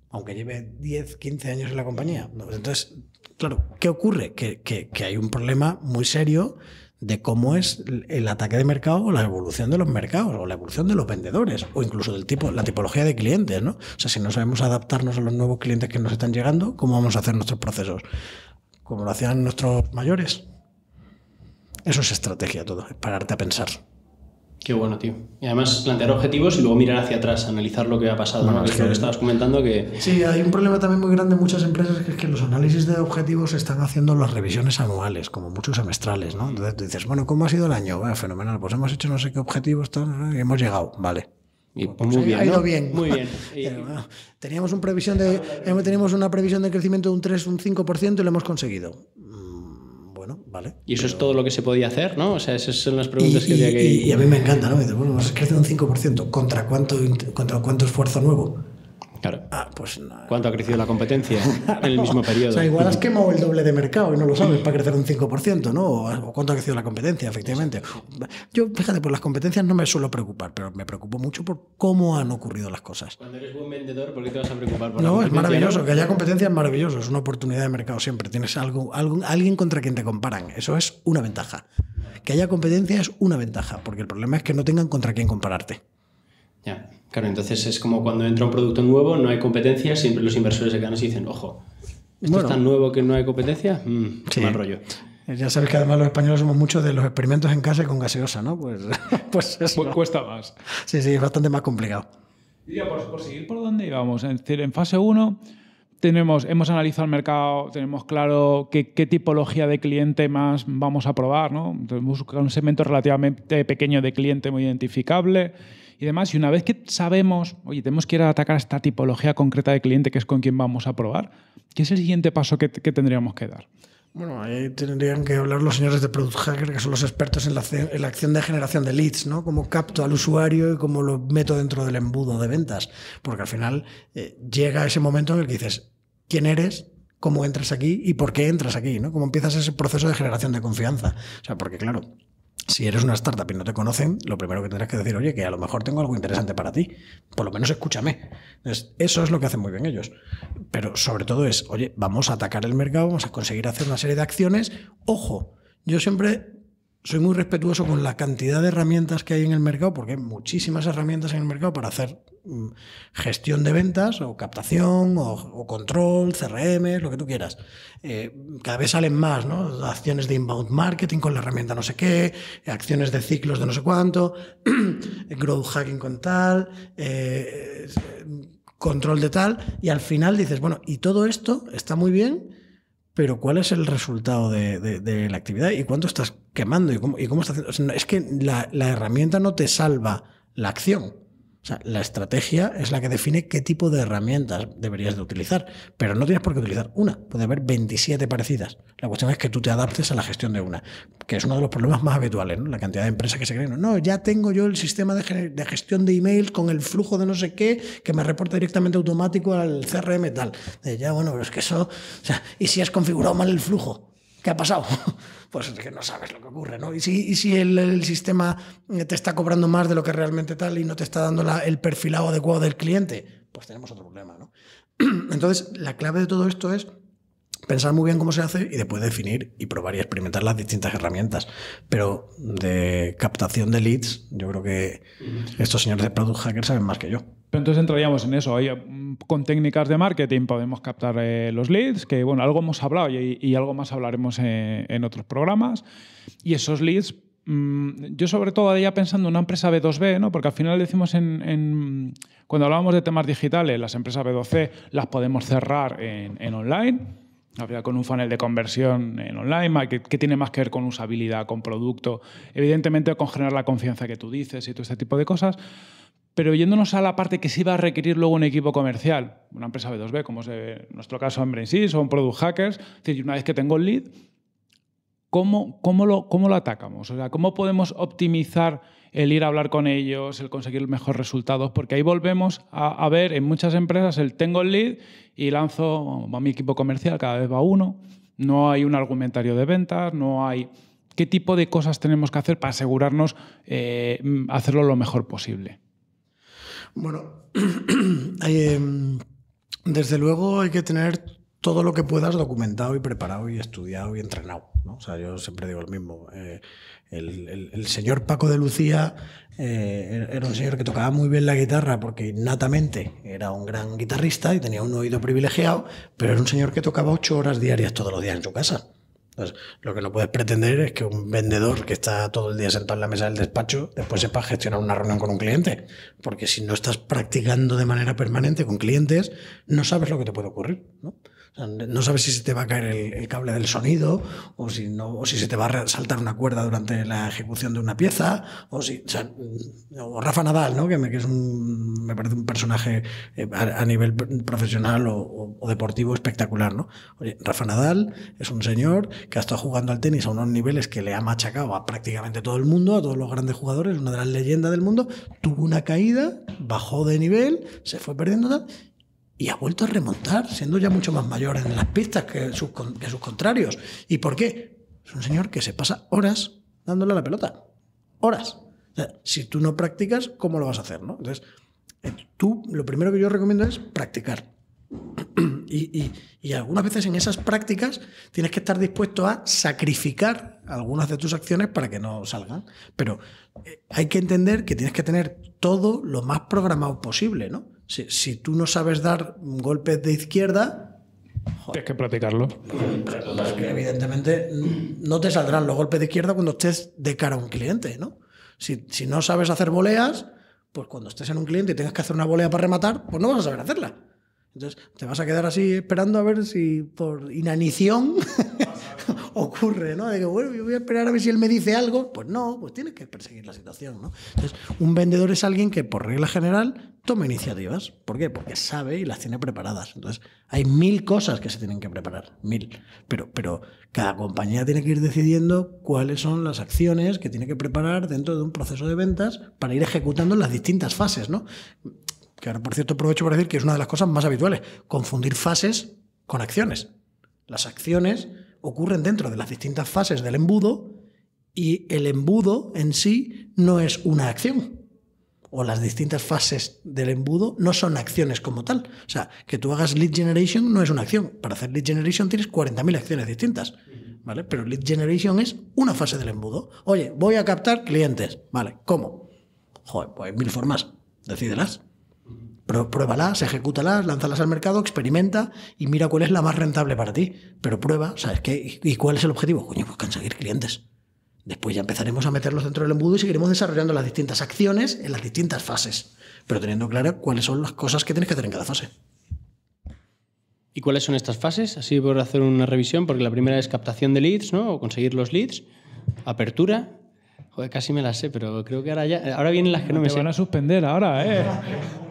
Aunque lleve 10, 15 años en la compañía. Entonces, claro, ¿qué ocurre? Que, que, que hay un problema muy serio de cómo es el ataque de mercado o la evolución de los mercados o la evolución de los vendedores o incluso del tipo la tipología de clientes, ¿no? O sea, si no sabemos adaptarnos a los nuevos clientes que nos están llegando, ¿cómo vamos a hacer nuestros procesos? Como lo hacían nuestros mayores. Eso es estrategia todo, es pararte a pensar. Qué bueno, tío. Y además plantear objetivos y luego mirar hacia atrás, analizar lo que ha pasado. Bueno, ¿no? es que, que estabas comentando que... Sí, hay un problema también muy grande en muchas empresas que es que los análisis de objetivos están haciendo las revisiones anuales, como muchos semestrales, ¿no? Entonces tú dices, bueno, ¿cómo ha sido el año? Bueno, fenomenal, pues hemos hecho no sé qué objetivos tal, y hemos llegado, vale. Y pues muy bien, ha ido ¿no? bien. Muy bien. [laughs] teníamos, un previsión de, teníamos una previsión de crecimiento de un 3, un 5% y lo hemos conseguido vale. Y eso pero... es todo lo que se podía hacer, ¿no? O sea, esas son las preguntas y, que había que... Y, y, a mí me encanta, ¿no? Me dice, bueno, pues crece un 5%. ¿Contra cuánto, ¿Contra cuánto esfuerzo nuevo? Claro. Ah, pues no. ¿Cuánto ha crecido la competencia en el mismo periodo? [laughs] O sea, igual has quemado el doble de mercado y no lo sabes para crecer un 5%, ¿no? O cuánto ha crecido la competencia, efectivamente. Yo, fíjate, por las competencias no me suelo preocupar, pero me preocupo mucho por cómo han ocurrido las cosas. Cuando eres buen vendedor, ¿por qué te vas a preocupar por No, la es maravilloso. Que haya competencia es maravilloso. Es una oportunidad de mercado siempre. Tienes algo, algo, alguien contra quien te comparan. Eso es una ventaja. Que haya competencia es una ventaja, porque el problema es que no tengan contra quién compararte. Ya. Claro, entonces es como cuando entra un producto nuevo, no hay competencia, siempre los inversores se quedan y dicen, ojo, ¿esto bueno, es tan nuevo que no hay competencia? Mm, sí. Mal rollo. Ya sabes que además los españoles somos muchos de los experimentos en casa y con gaseosa, ¿no? Pues, [laughs] pues eso. Pues cuesta más. Sí, sí, es bastante más complicado. Diría, por, por seguir por dónde íbamos, es decir, en fase 1 tenemos, hemos analizado el mercado, tenemos claro qué, qué, tipología de cliente más vamos a probar, ¿no? Tenemos un segmento relativamente pequeño de cliente muy identificable y demás. Y una vez que sabemos, oye, tenemos que ir a atacar esta tipología concreta de cliente que es con quien vamos a probar, ¿qué es el siguiente paso que, tendríamos que dar? Bueno, ahí tendrían que hablar los señores de Product Hacker, que son los expertos en la, en la, acción de generación de leads, ¿no? Cómo capto al usuario y cómo lo meto dentro del embudo de ventas. Porque al final eh, llega ese momento en el que dices, ¿quién eres? ¿Cómo entras aquí? ¿Y por qué entras aquí? ¿no? ¿Cómo empiezas ese proceso de generación de confianza? O sea, porque claro, si eres una startup y no te conocen, lo primero que tendrás que decir, oye, que a lo mejor tengo algo interesante para ti. Por lo menos escúchame. Entonces, eso es lo que hacen muy bien ellos. Pero sobre todo es, oye, vamos a atacar el mercado, vamos a conseguir hacer una serie de acciones. Ojo, yo siempre soy muy respetuoso con la cantidad de herramientas que hay en el mercado, porque hay muchísimas herramientas en el mercado para hacer gestión de ventas o captación o, control, CRM, lo que tú quieras. Eh, cada vez salen más, ¿no? Acciones de inbound marketing con la herramienta no sé qué, acciones de ciclos de no sé cuánto, [clears throat] growth hacking con tal, eh, control de tal, y al final dices, bueno, y todo esto está muy bien, pero ¿cuál es el resultado de, la actividad y cuánto estás quemando y cómo, y cómo estás haciendo? Es que la herramienta no te salva la acción. Sea, la estrategia es la que define qué tipo de herramientas deberías de utilizar, pero no tienes por qué utilizar una, puede haber 27 parecidas. La cuestión es que tú te adaptes a la gestión de una, que es uno de los problemas más habituales, ¿no? la cantidad de empresas que se creen. No, ya tengo yo el sistema de, gestión de email con el flujo de no sé qué que me reporta directamente automático al CRM tal. De, ya, bueno, pero es que eso, o sea, ¿y si has configurado mal el flujo? ¿Qué ha pasado? [laughs] Pues es que no sabes lo que ocurre, ¿no? Y si, y si el, sistema te está cobrando más de lo que realmente tal y no te está dando el perfilado adecuado del cliente, pues tenemos otro problema, ¿no? [clears throat] Entonces, la clave de todo esto es pensar muy bien cómo se hace y después definir y probar y experimentar las distintas herramientas. Pero de captación de leads, yo creo que estos señores de Product Hacker saben más que yo. Pero entonces entraríamos en eso. Ahí, con técnicas de marketing podemos captar eh, los leads, que bueno, algo hemos hablado y, y algo más hablaremos en, en, otros programas. Y esos leads, mmm, yo sobre todo pensando en una empresa B2B, ¿no? porque al final decimos en, cuando hablábamos de temas digitales, las empresas B2C las podemos cerrar en, en online. Habría con un funnel de conversión en online, que, que, tiene más que ver con usabilidad, con producto, evidentemente con generar la confianza que tú dices y todo este tipo de cosas. pero yéndonos a la parte que sí va a requerir luego un equipo comercial, una empresa B2B, como es en nuestro caso en BrainSys o en Product Hackers, es decir, una vez que tengo el lead, ¿cómo, cómo, lo, ¿cómo lo atacamos? O sea, ¿cómo podemos optimizar el ir a hablar con ellos, el conseguir mejores resultados? Porque ahí volvemos a, ver en muchas empresas el tengo el lead y lanzo a mi equipo comercial, cada vez va uno, no hay un argumentario de ventas, no hay... ¿Qué tipo de cosas tenemos que hacer para asegurarnos eh, hacerlo lo mejor posible? Bueno, em, [clears throat] desde luego hay que tener todo lo que puedas documentado y preparado y estudiado y entrenado. ¿no? O sea, yo siempre digo lo mismo. Eh, el, el- señor Paco de Lucía eh, era un señor que tocaba muy bien la guitarra porque innatamente era un gran guitarrista y tenía un oído privilegiado, pero era un señor que tocaba ocho horas diarias todos los días en su casa. Entonces, lo que no puedes pretender es que un vendedor que está todo el día sentado en la mesa del despacho después sepa gestionar una reunión con un cliente. Porque si no estás practicando de manera permanente con clientes, no sabes lo que te puede ocurrir. ¿no? No sabes si se te va a caer el, cable del sonido o si, no, o si se te va a saltar una cuerda durante la ejecución de una pieza. O, si, o, mm, Rafa Nadal, ¿no? que, me, es un, me parece un personaje eh, a, nivel profesional o, deportivo espectacular. ¿no? Oye, Rafa Nadal es un señor que ha estado jugando al tenis a unos niveles que le ha machacado a prácticamente todo el mundo, a todos los grandes jugadores, una de las leyendas del mundo. Tuvo una caída, bajó de nivel, se fue perdiendo y ha vuelto a remontar, siendo ya mucho más mayor en las pistas que sus, contrarios. ¿Y por qué? Es un señor que se pasa horas dándole la pelota. Horas. Si tú no practicas, ¿cómo lo vas a hacer? ¿no? Entonces, eh, tú lo primero que yo recomiendo es practicar. [clears throat] Y, y- y algunas veces en esas prácticas tienes que estar dispuesto a sacrificar algunas de tus acciones para que no salgan. Pero eh, hay que entender que tienes que tener todo lo más programado posible, ¿no? Si, si tú no sabes dar golpes de izquierda, Tienes que practicarlo. pues que evidentemente no te saldrán los golpes de izquierda cuando estés de cara a un cliente, ¿no? Si, si no sabes hacer voleas, pues cuando estés en un cliente y tengas que hacer una volea para rematar, pues no vas a saber hacerla. Entonces te vas a quedar así esperando a ver si por inanición [laughs] ocurre, ¿no? De que, bueno, yo voy a esperar a ver si él me dice algo. Pues no, pues tienes que perseguir la situación, ¿no? Entonces, un vendedor es alguien que, por regla general, toma iniciativas. ¿Por qué? Porque sabe y las tiene preparadas. Entonces, hay mil cosas que se tienen que preparar, mil. Pero, pero cada compañía tiene que ir decidiendo cuáles son las acciones que tiene que preparar dentro de un proceso de ventas para ir ejecutando las distintas fases, ¿no? Que ahora, por cierto, aprovecho para decir que es una de las cosas más habituales, confundir fases con acciones. Las acciones ocurren dentro de las distintas fases del embudo y el embudo en sí no es una acción. O las distintas fases del embudo no son acciones como tal. O sea, que tú hagas lead generation no es una acción. Para hacer lead generation tienes 40.000 acciones distintas. ¿Vale? Pero lead generation es una fase del embudo. Oye, voy a captar clientes. Vale, ¿cómo? Joder, pues mil formas. Decídelas. Pruébalas, ejecútalas, lánzalas al mercado, experimenta y mira cuál es la más rentable para ti. Pero prueba, ¿sabes qué? ¿Y cuál es el objetivo? Coño, pues conseguir clientes. Después ya empezaremos a meterlos dentro del embudo y seguiremos desarrollando las distintas acciones en las distintas fases, pero teniendo claro cuáles son las cosas que tienes que hacer en cada fase. ¿Y cuáles son estas fases? Así por hacer una revisión, porque la primera es captación de leads, ¿no? O conseguir los leads, apertura. Joder, casi me las sé, pero creo que ahora ya. Ahora vienen las que no me Te sé. van a suspender ahora, ¿eh? [laughs]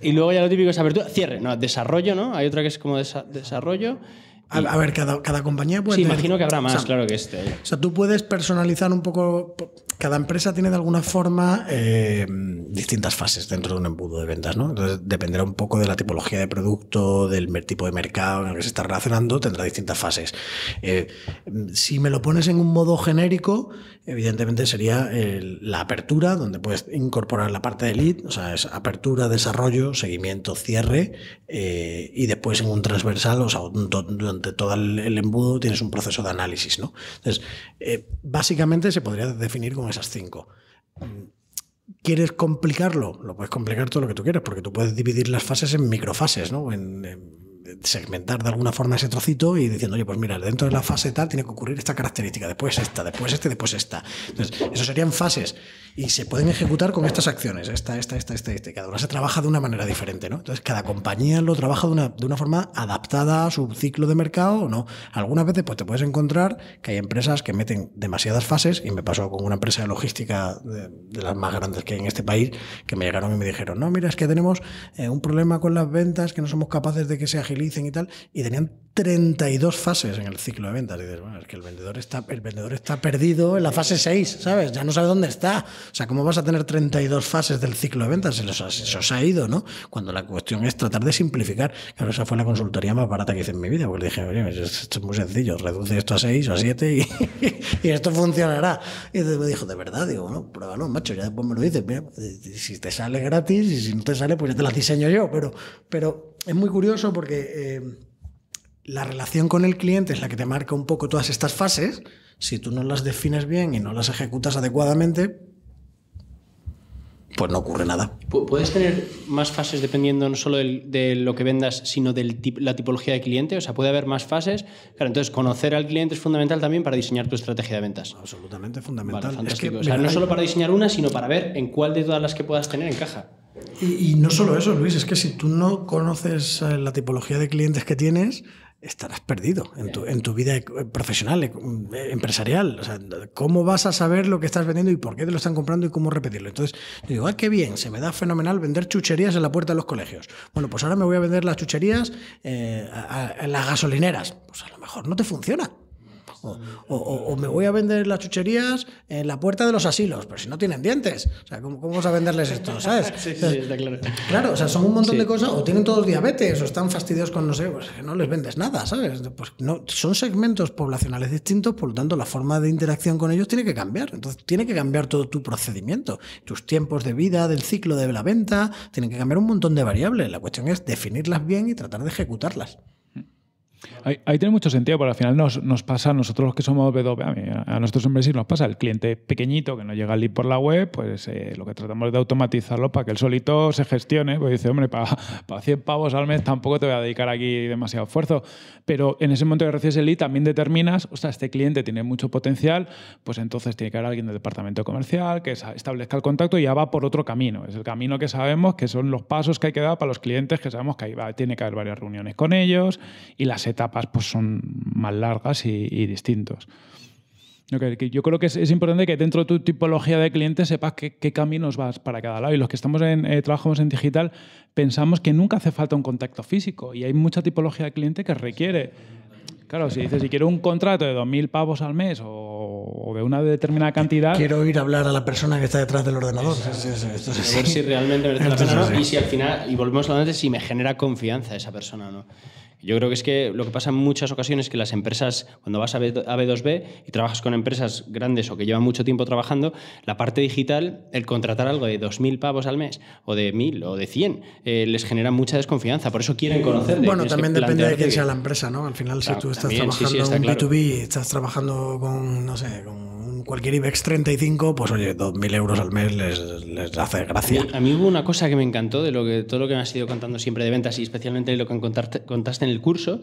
Y luego ya lo típico es apertura, cierre, no, desarrollo, ¿no? Hay otra que es como desa- desarrollo. A, a ver, cada, cada compañía puede Sí, tener- imagino que habrá más, o sea, claro que este. O sea, tú puedes personalizar un poco. Cada empresa tiene de alguna forma eh, distintas fases dentro de un embudo de ventas, ¿no? Entonces dependerá un poco de la tipología de producto, del tipo de mercado en el que se está relacionando, tendrá distintas fases. Eh, si me lo pones en un modo genérico, evidentemente sería el- la apertura, donde puedes incorporar la parte de lead, o sea, es apertura, desarrollo, seguimiento, cierre, eh, y después en un transversal, o sea, un- durante todo el, embudo tienes un proceso de análisis, ¿no? Entonces, eh, básicamente se podría definir con esas cinco. ¿Quieres complicarlo? Lo puedes complicar todo lo que tú quieras, porque tú puedes dividir las fases en microfases, ¿no? En, en segmentar de alguna forma ese trocito y diciendo, oye, pues mira, dentro de la fase tal tiene que ocurrir esta característica, después esta, después este, después esta. Entonces, eso serían fases. Y se pueden ejecutar con estas acciones, esta, esta, esta, esta, esta. Cada se trabaja de una manera diferente, ¿no? Entonces, cada compañía lo trabaja de una, de una forma adaptada a su ciclo de mercado no. Algunas veces pues, te puedes encontrar que hay empresas que meten demasiadas fases, y me pasó con una empresa de logística de, de las más grandes que hay en este país, que me llegaron y me dijeron, no, mira, es que tenemos eh, un problema con las ventas, que no somos capaces de que se agilicen y tal, y tenían 32 fases en el ciclo de ventas. Y dices, bueno, es que el vendedor está, el vendedor está perdido en la fase 6, ¿sabes? Ya no sabe dónde está. O sea, ¿cómo vas a tener 32 fases del ciclo de ventas? Se os ha, ido, ¿no? Cuando la cuestión es tratar de simplificar. Claro, esa fue la consultoría más barata que hice en mi vida, porque dije, oye, esto es muy sencillo, reduce esto a 6 o a 7 y, [laughs] y esto funcionará. Y me dijo, ¿de verdad? Digo, no, pruébalo, macho, ya después me lo dices. Mira, si te sale gratis y si no te sale, pues ya te las diseño yo. Pero, pero es muy curioso porque... Eh, la relación con el cliente es la que te marca un poco todas estas fases. Si tú no las defines bien y no las ejecutas adecuadamente, pues no ocurre nada. ¿Puedes tener más fases dependiendo no solo de lo que vendas, sino de la tipología de cliente? O sea, puede haber más fases. Claro, entonces conocer al cliente es fundamental también para diseñar tu estrategia de ventas. Absolutamente fundamental. o sea, no solo para diseñar una, sino para ver en cuál de todas las que puedas tener encaja. Y, y no solo eso, Luis, es que si tú no conoces eh, la tipología de clientes que tienes, estarás perdido en tu, en tu vida profesional, eh, empresarial. O sea, ¿Cómo vas a saber lo que estás vendiendo y por qué te lo están comprando y cómo repetirlo? Entonces, digo, ah, qué bien, se me da fenomenal vender chucherías en la puerta de los colegios. Bueno, pues ahora me voy a vender las chucherías eh, en las gasolineras. Pues a lo mejor no te funciona. O, me voy a vender las chucherías en la puerta de los asilos, pero si no tienen dientes. O sea, ¿cómo, vas a venderles esto? [laughs] ¿Sabes? Sí, sí, está claro. Claro, o sea, son un montón de cosas, o tienen todos diabetes, o están fastidiados con no sé, pues no les vendes nada, ¿sabes? Pues no, son segmentos poblacionales distintos, por lo tanto, la forma de interacción con ellos tiene que cambiar. Entonces, tiene que cambiar todo tu procedimiento, tus tiempos de vida, del ciclo de la venta, tienen que cambiar un montón de variables. La cuestión es definirlas bien y tratar de ejecutarlas. Ahí, tiene mucho sentido, porque al final nos, nos pasa, nosotros los que somos B2B, a, a nosotros en nos pasa, el cliente pequeñito que no llega al lead por la web, pues eh, lo que tratamos de automatizarlo para que él solito se gestione, pues dice, hombre, para, para 100 pavos al mes tampoco te voy a dedicar aquí demasiado esfuerzo, pero en ese momento que recibes el lead también determinas, o sea, este cliente tiene mucho potencial, pues entonces tiene que haber alguien del departamento comercial que establezca el contacto y ya va por otro camino, es el camino que sabemos que son los pasos que hay que dar para los clientes que sabemos que ahí va, tiene que haber varias reuniones con ellos y las etapas pues son más largas y, distintos. Yo creo que es, importante que dentro de tu tipología de clientes sepas qué, caminos vas para cada lado. Y los que estamos en, eh, trabajamos en digital pensamos que nunca hace falta un contacto físico y hay mucha tipología de cliente que requiere. Claro, si dices, si quiero un contrato de 2.000 pavos al mes o, de una determinada cantidad... Quiero ir a hablar a la persona que está detrás del ordenador. a ver si realmente merece la pena y si al final, y volvemos a lo antes, si me genera confianza esa persona no. Yo creo que es que lo que pasa en muchas ocasiones es que las empresas, cuando vas a, B, 2 b y trabajas con empresas grandes o que llevan mucho tiempo trabajando, la parte digital, el contratar algo de 2.000 pavos al mes o de 1.000 o de 100, eh, les genera mucha desconfianza. Por eso quieren conocer. Bueno, también depende de quién sea la empresa, ¿no? Al final, si tú estás trabajando en B2B, estás trabajando con, no sé, con cualquier IBEX 35, pues oye, 2.000 euros al mes les, hace gracia. A mí, hubo una cosa que me encantó de lo que, todo lo que me has ido contando siempre de ventas y especialmente lo que contaste, en el curso,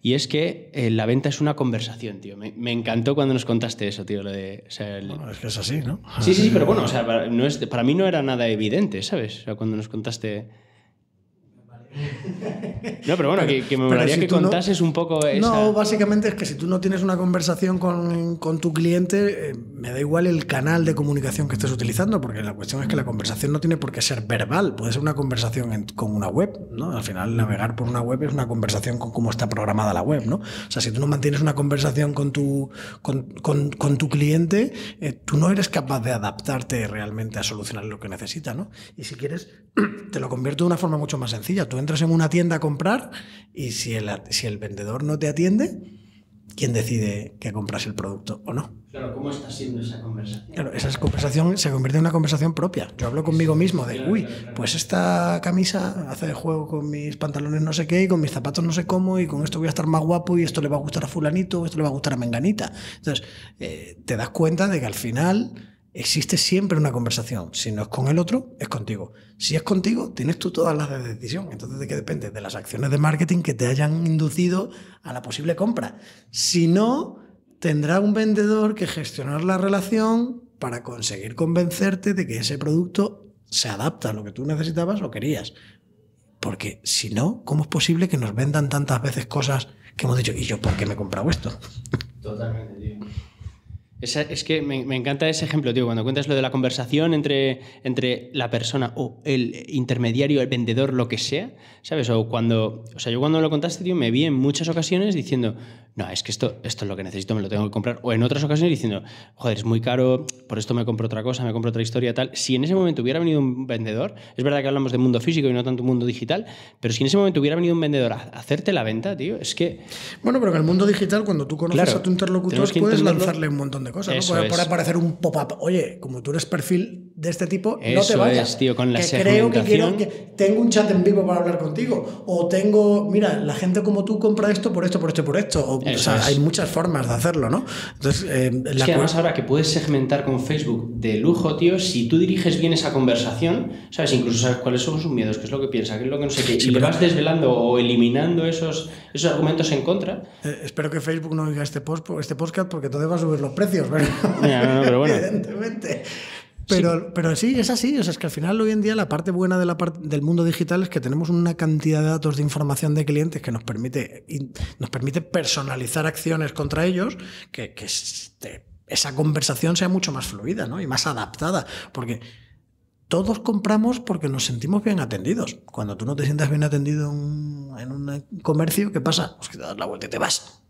y es que eh, la venta es una conversación, tío. Me, encantó cuando nos contaste eso, tío. Lo de, bueno, es que es así, ¿no? Sí, sí, pero bueno, o sea, para, no es, para mí no era nada evidente, ¿sabes? O sea, cuando nos contaste... No, pero bueno, que, me gustaría que contases un poco esa... No, básicamente es que si tú no tienes una conversación con, con tu cliente, eh, me da igual el canal de comunicación que estés utilizando, porque la cuestión es que la conversación no tiene por qué ser verbal, puede ser una conversación con una web, ¿no? Al final, navegar por una web es una conversación con cómo está programada la web, ¿no? O sea, si tú no mantienes una conversación con tu, con, con, con tu cliente, eh, tú no eres capaz de adaptarte realmente a solucionar lo que necesita, ¿no? Y si quieres, [clears throat] te lo convierto de una forma mucho más sencilla. Tú entras en una tienda a comprar y si el, si el vendedor no te atiende, ¿quién decide que compras el producto o no? Claro, ¿cómo está siendo esa conversación? Claro, esa conversación se convierte en una conversación propia. Yo hablo conmigo mismo de, uy, pues esta camisa hace de juego con mis pantalones no sé qué y con mis zapatos no sé cómo y con esto voy a estar más guapo y esto le va a gustar a fulanito, esto le va a gustar a menganita. Entonces, eh, te das cuenta de que al final existe siempre una conversación. Si no es con el otro, es contigo. Si es contigo, tienes tú todas las de decisión. Entonces, ¿de qué depende? De las acciones de marketing que te hayan inducido a la posible compra. Si no, tendrá un vendedor que gestionar la relación para conseguir convencerte de que ese producto se adapta a lo que tú necesitabas o querías. Porque si no, ¿cómo es posible que nos vendan tantas veces cosas que hemos dicho, ¿y yo por qué me he comprado esto? Totalmente, tío. Es que me, me encanta ese ejemplo, tío, cuando cuentas lo de la conversación entre, entre la persona o el intermediario, el vendedor, lo que sea, ¿sabes? O cuando, o sea, yo cuando lo contaste, tío, me vi en muchas ocasiones diciendo, no, es que esto, esto es lo que necesito, me lo tengo que comprar. O en otras ocasiones diciendo, joder, es muy caro, por esto me compro otra cosa, me compro otra historia, tal. Si en ese momento hubiera venido un vendedor, es verdad que hablamos de mundo físico y no tanto mundo digital, pero si en ese momento hubiera venido un vendedor a hacerte la venta, tío, es que Bueno, pero en el mundo digital, cuando tú conoces Claro, a tu interlocutor, puedes lanzarle un montón de cosas. Eso ¿no? Puede, es. puede aparecer un pop-up. Oye, como tú eres perfil de este tipo, no te Eso vayas. es, tío, con la que creo que quiero que tengo un chat en vivo para hablar contigo. O tengo, mira, la gente como tú compra esto por esto, por esto por esto. O, o Eso sea, es. hay muchas formas de hacerlo, ¿no? Entonces, eh, Es la que cu- además ahora que puedes segmentar con Facebook de lujo, tío, si tú diriges bien esa conversación, sabes incluso sabes cuáles son sus miedos, qué es lo que piensa, qué es lo que no sé qué, Sí, y le vas desvelando o eliminando esos, esos argumentos en contra. eh, espero que Facebook no oiga este, post, este podcast porque entonces va a subir los precios. Pero... Ya, no, no, pero bueno. [laughs] Evidentemente. Pero, pero sí, es así. O sea, es que al final hoy en día la parte buena de la parte del mundo digital es que tenemos una cantidad de datos de información de clientes que nos permite, nos permite personalizar acciones contra ellos, que, que este- esa conversación sea mucho más fluida ¿no? y más adaptada. Porque todos compramos porque nos sentimos bien atendidos. Cuando tú no te sientas bien atendido en un, en un comercio, ¿qué pasa? Pues que te das la vuelta y te vas.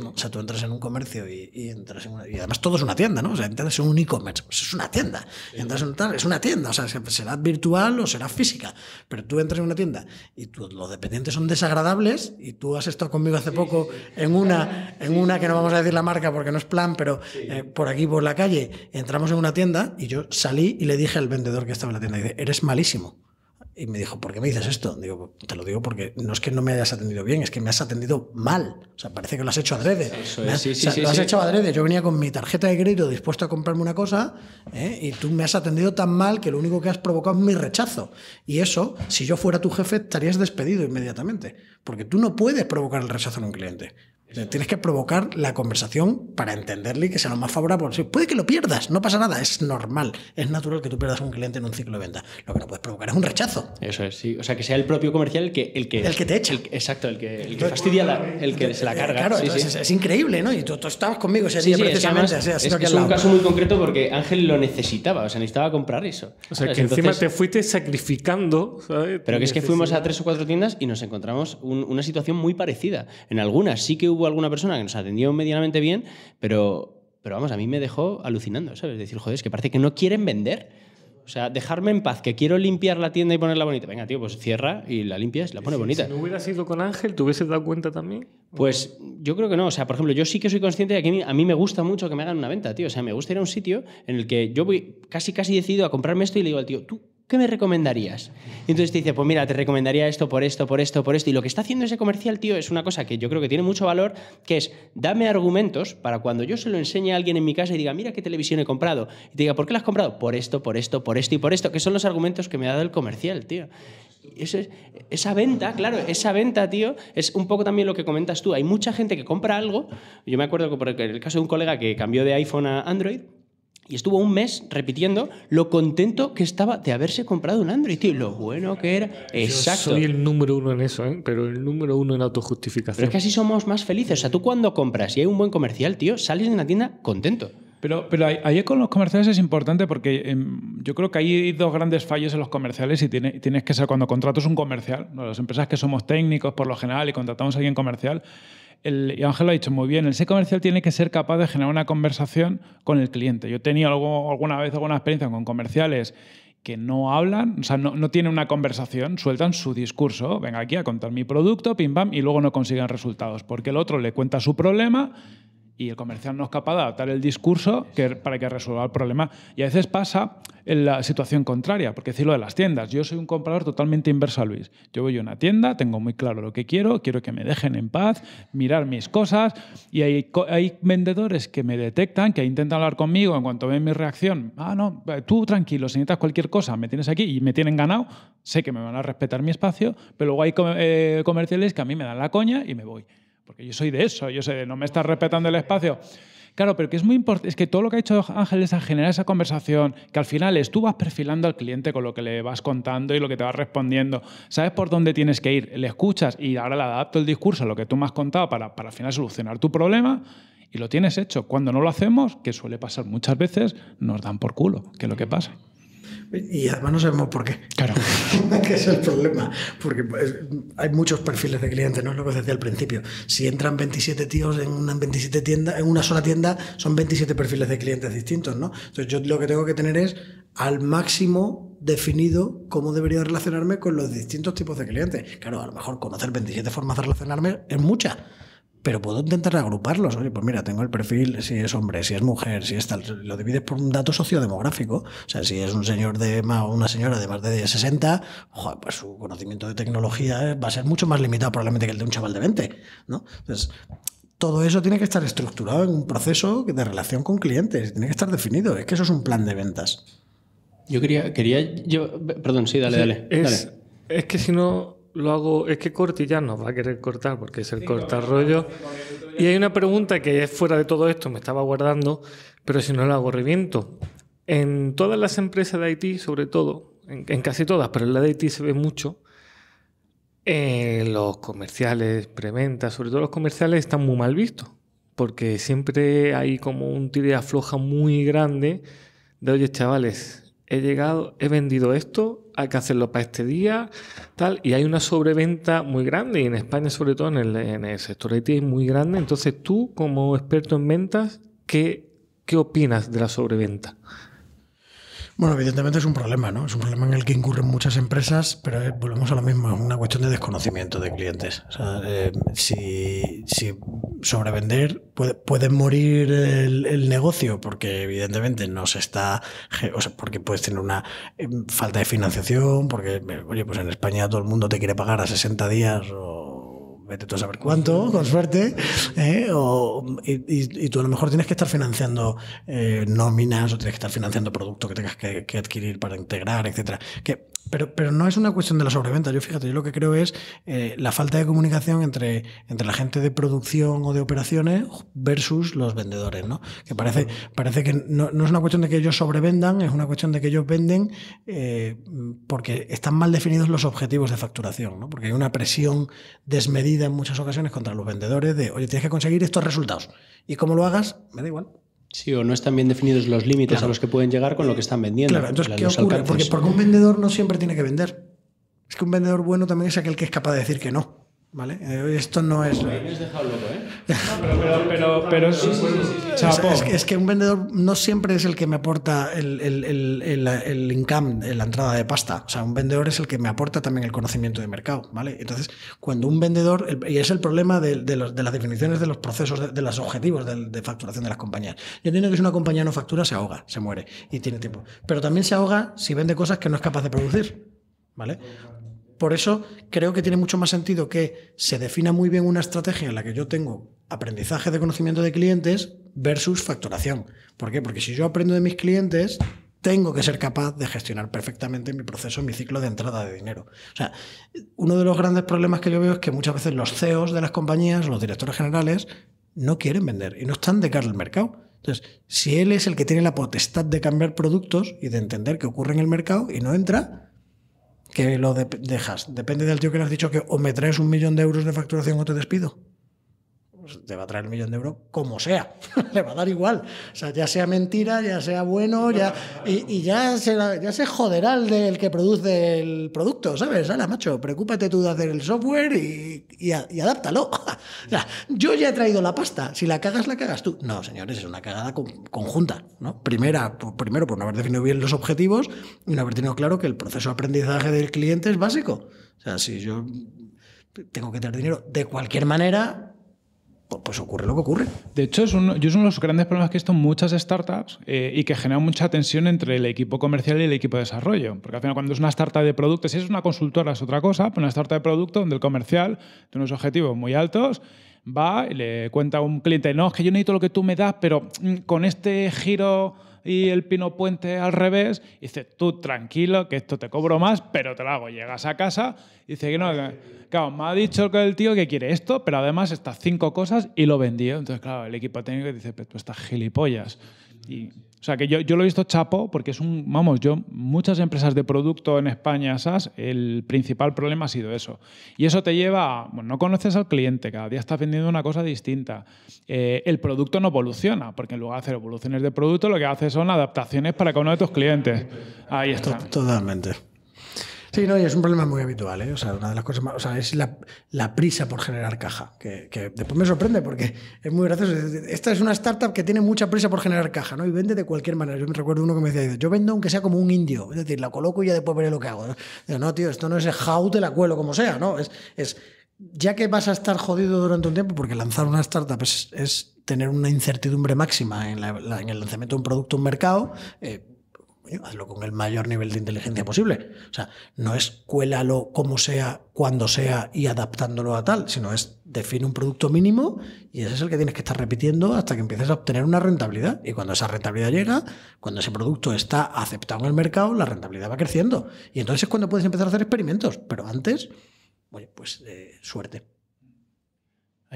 ¿No? O sea, tú entras en un comercio y, y entras en una, y además todo es una tienda, ¿no? O sea, entras en un e-commerce, pues es una tienda. Entras en tal, es una tienda, o sea, se- será virtual o será física, pero tú entras en una tienda y tú- los dependientes son desagradables y tú has estado conmigo hace poco en una en una que no vamos a decir la marca porque no es plan, pero eh, por aquí por la calle entramos en una tienda y yo salí y le dije al vendedor que estaba en la tienda, dice, "Eres malísimo." Y me dijo, ¿por qué me dices esto? Digo, te lo digo porque no es que no me hayas atendido bien, es que me has atendido mal. O sea, parece que lo has hecho adrede. Eso Me es, has- sí, o sí, sea, sí, lo has hecho adrede. Yo venía con mi tarjeta de crédito dispuesto a comprarme una cosa ¿eh? y tú me has atendido tan mal que lo único que has provocado es mi rechazo. Y eso, si yo fuera tu jefe, estarías despedido inmediatamente. Porque tú no puedes provocar el rechazo en un cliente. Tienes que provocar la conversación para entenderle y que sea lo más favorable. Puede que lo pierdas, no pasa nada, es normal, es natural que tú pierdas un cliente en un ciclo de venta. Lo que no puedes provocar es un rechazo. Eso es, sí. O sea, que sea el propio comercial el que... El que, El que te echa. el- exacto, el que, el que fastidia, la- el que se la Eh, carga. Claro, sí, sí. entonces Es, es increíble, ¿no? Y tú, tú estabas conmigo ese Sí, día sí, es que precisamente, además así, así es, un lado. caso muy concreto porque Ángel lo necesitaba, o sea, necesitaba comprar eso. O sea, ¿sabes? que encima Entonces- te fuiste sacrificando, ¿sabes? Pero que es que fuimos a tres o cuatro tiendas y nos encontramos un- una situación muy parecida. En algunas sí que hubo alguna persona que nos atendió medianamente bien, pero, pero vamos, a mí me dejó alucinando, ¿sabes? Decir, joder, es que parece que no quieren vender. O sea, dejarme en paz, que quiero limpiar la tienda y ponerla bonita. Venga, tío, pues cierra y la limpias, la pone bonita. Si no hubieras ido con Ángel, ¿te hubieses dado cuenta también? Pues yo creo que no. O sea, por ejemplo, yo sí que soy consciente de que a mí, a mí me gusta mucho que me hagan una venta, tío. O sea, me gusta ir a un sitio en el que yo voy casi, casi decidido a comprarme esto y le digo al tío, ¿tú qué me recomendarías? Y entonces te dice, pues mira, te recomendaría esto por esto, por esto, por esto. Y lo que está haciendo ese comercial, tío, es una cosa que yo creo que tiene mucho valor, que es, dame argumentos para cuando yo se lo enseñe a alguien en mi casa y diga, mira qué televisión he comprado. Y te diga, ¿por qué la has comprado? Por esto, por esto, por esto y por esto, que son los argumentos que me ha dado el comercial, tío. Eso es- esa venta, claro, esa venta, tío, es un poco también lo que comentas tú. Hay mucha gente que compra algo. Yo me acuerdo que por el caso de un colega que cambió de iPhone a Android y estuvo un mes repitiendo lo contento que estaba de haberse comprado un Android, tío, lo bueno que era. Exacto. Yo soy el número uno en eso, ¿eh? pero el número uno en autojustificación. Pero es que así somos más felices. O sea, tú cuando compras y hay un buen comercial, tío, sales de una tienda contento. Pero, pero ahí, con los comerciales es importante porque em, yo creo que hay dos grandes fallos en los comerciales y tiene- tienes que ser cuando contratas un comercial, ¿no? las empresas que somos técnicos por lo general y contratamos a alguien comercial, el, y Ángel lo ha dicho muy bien, el ser comercial tiene que ser capaz de generar una conversación con el cliente. Yo tenido algo- alguna vez alguna experiencia con comerciales que no hablan, o sea, no, no tienen una conversación, sueltan su discurso, venga aquí a contar mi producto, pim pam, y luego no consiguen resultados, porque el otro le cuenta su problema y el comercial no es capaz de adaptar el discurso que, para que resuelva el problema. Y a veces pasa en la situación contraria, porque decirlo de las tiendas. Yo soy un comprador totalmente inverso a Luis. Yo voy a una tienda, tengo muy claro lo que quiero, quiero que me dejen en paz, mirar mis cosas, y hay, hay vendedores que me detectan, que intentan hablar conmigo en cuanto ven mi reacción. Ah, no, tú tranquilo, si necesitas cualquier cosa, me tienes aquí y me tienen ganado, sé que me van a respetar mi espacio, pero luego hay eh, comerciales que a mí me dan la coña y me voy. Porque yo soy de eso, yo sé, de no me estás respetando el espacio. Claro, pero que es muy importante, es que todo lo que ha hecho Ángel es a generar esa conversación, que al final es tú vas perfilando al cliente con lo que le vas contando y lo que te vas respondiendo. Sabes por dónde tienes que ir, le escuchas y ahora le adapto el discurso a lo que tú me has contado para, para al final solucionar tu problema y lo tienes hecho. Cuando no lo hacemos, que suele pasar muchas veces, nos dan por culo, que es lo que pasa. Y además no sabemos por qué. Claro. [laughs] que es el problema. Porque pues, hay muchos perfiles de clientes, ¿no? Es lo que os decía al principio. Si entran 27 tíos en una, 27 tienda, en una sola tienda, son 27 perfiles de clientes distintos, ¿no? Entonces yo lo que tengo que tener es al máximo definido cómo debería relacionarme con los distintos tipos de clientes. Claro, a lo mejor conocer 27 formas de relacionarme es mucha pero puedo intentar agruparlos. Oye, pues mira, tengo el perfil, si es hombre, si es mujer, si es tal. Lo divides por un dato sociodemográfico. O sea, si es un señor de más o una señora de más de 60, pues su conocimiento de tecnología va a ser mucho más limitado probablemente que el de un chaval de 20. ¿no? Entonces, todo eso tiene que estar estructurado en un proceso de relación con clientes, tiene que estar definido. Es que eso es un plan de ventas. Yo quería, quería yo, perdón, sí, dale, dale. Es, es que si no, lo hago, es que Corti ya nos va a querer cortar porque es el cortarrollo. Y hay una pregunta que es fuera de todo esto, me estaba guardando, pero si no la hago reviento. En todas las empresas de Haití, sobre todo, en, casi todas, pero en la de Haití se ve mucho, eh, los comerciales, preventas, sobre todo los comerciales, están muy mal vistos, porque siempre hay como un tire afloja muy grande de, oye, chavales, he llegado, he vendido esto, hay que para este día, tal, y hay una sobreventa muy grande, y en España sobre todo en el, en el sector IT es muy grande. Entonces tú, como experto en ventas, ¿qué, qué opinas de la sobreventa? Bueno, evidentemente es un problema, ¿no? Es un problema en el que incurren muchas empresas, pero eh, volvemos a lo mismo, es una cuestión de desconocimiento de clientes. O sea, eh, si, si, sobrevender puede, puede morir el, negocio porque evidentemente no se está, o sea, porque puedes tener una em, falta de financiación, porque, oye, pues en España todo el mundo te quiere pagar a 60 días o vete tú a saber cuánto, con suerte, ¿eh? y, tú a lo mejor tienes que estar financiando eh, nóminas o tienes que estar financiando productos que tengas que, adquirir para integrar, etcétera. Que, pero, pero no es una cuestión de la sobreventa. Yo fíjate, yo lo que creo es eh, la falta de comunicación entre, entre la gente de producción o de operaciones versus los vendedores, ¿no? Que parece, parece que no, no es una cuestión de que ellos sobrevendan, es una cuestión de que ellos venden porque están mal definidos los objetivos de facturación, ¿no? Porque hay una presión desmedida en muchas ocasiones contra los vendedores de, oye, tienes que conseguir estos resultados. Y como lo hagas, me da igual. Sí, o no están bien definidos los límites a los que pueden llegar con lo que están vendiendo. Claro, entonces, ¿qué ocurre? Porque, porque un vendedor no siempre tiene que vender. Es que un vendedor bueno también es aquel que es capaz de decir que no. ¿Vale? Eh, esto no es. Me has dejado loco, ¿eh? [laughs] pero, pero, pero, sí, sí, sí, Es, que un vendedor no siempre es el que me aporta el, el, el, el, income, la entrada de pasta. O sea, un vendedor es el que me aporta también el conocimiento de mercado, ¿vale? Entonces, cuando un vendedor. Y es el problema de, de, los, de las definiciones de los procesos, de, los objetivos de, de, facturación de las compañías. Yo entiendo que si una compañía no factura, se ahoga, se muere y tiene tiempo. Pero también se ahoga si vende cosas que no es capaz de producir, ¿vale? Por eso creo que tiene mucho más sentido que se defina muy bien una estrategia en la que yo tengo aprendizaje de conocimiento de clientes versus facturación. ¿Por qué? Porque si yo aprendo de mis clientes, tengo que ser capaz de gestionar perfectamente mi proceso, mi ciclo de entrada de dinero. O sea, uno de los grandes problemas que yo veo es que muchas veces los CEOs de las compañías, los directores generales, no quieren vender y no están de cara al mercado. Entonces, si él es el que tiene la potestad de cambiar productos y de entender qué ocurre en el mercado y no entra, que lo dejas. Depende del tío que le has dicho que o me traes un millón de euros de facturación o te despido. Pues, te va a traer el millón de euros como sea, [laughs] le va a dar igual. O sea, ya sea mentira, ya sea bueno, ya, y, ya, se, ya se joderá el del que produce el producto, ¿sabes? Hala, macho, preocúpate tú de hacer el software y, y, adáptalo. [laughs] o sea, yo ya he traído la pasta, si la cagas, la cagas tú. No, señores, es una cagada conjunta. ¿no? Primera, primero, por no haber definido bien los objetivos y no haber tenido claro que el proceso de aprendizaje del cliente es básico. O sea, si yo tengo que tener dinero de cualquier manera, pues ocurre lo que ocurre. De hecho, es uno, yo es uno de los grandes problemas que he visto en muchas startups eh, y que genera mucha tensión entre el equipo comercial y el equipo de desarrollo. Porque al final, cuando es una startup de productos, si es una consultora es otra cosa, pero una startup de producto donde el comercial tiene unos objetivos muy altos, va y le cuenta a un cliente, no, es que yo necesito lo que tú me das, pero mm, con este giro y el pino puente al revés. Y dice, tú tranquilo, que esto te cobro más, pero te lo hago. Llegas a casa y dice que no, claro, me ha dicho el tío que quiere esto, pero además estas cinco cosas y lo vendió. Entonces, claro, el equipo técnico dice, pero tú estás gilipollas. Y, sea, que yo, yo lo he visto chapo porque es un, vamos, yo, muchas empresas de producto en España, SaaS, el principal problema ha sido eso. Y eso te lleva a, bueno, no conoces al cliente, cada día estás vendiendo una cosa distinta. Eh, el producto no evoluciona, porque en lugar de hacer evoluciones de producto, lo que hace son adaptaciones para cada uno de tus clientes. Ahí está. Totalmente. Sí, no, y es un problema muy habitual, ¿eh? O sea, una de las cosas más. O sea, es la, prisa por generar caja. Que, que después me sorprende porque es muy gracioso. Esta es una startup que tiene mucha prisa por generar caja, ¿no? Y vende de cualquier manera. Yo me recuerdo uno que me decía, yo vendo aunque sea como un indio. Es decir, la coloco y ya después veré lo que hago. Digo, no, tío, esto no es el how, te la cuelo como sea, ¿no? Es. es ya que vas a estar jodido durante un tiempo, porque lanzar una startup es, tener una incertidumbre máxima en, en el lanzamiento de un producto un mercado, eh, hazlo con el mayor nivel de inteligencia posible. O sea, no es cuélalo como sea, cuando sea y adaptándolo a tal, sino es define un producto mínimo y ese es el que tienes que estar repitiendo hasta que empieces a obtener una rentabilidad. Y cuando esa rentabilidad llega, cuando ese producto está aceptado en el mercado, la rentabilidad va creciendo. Y entonces es cuando puedes empezar a hacer experimentos. Pero antes, oye, pues eh, suerte.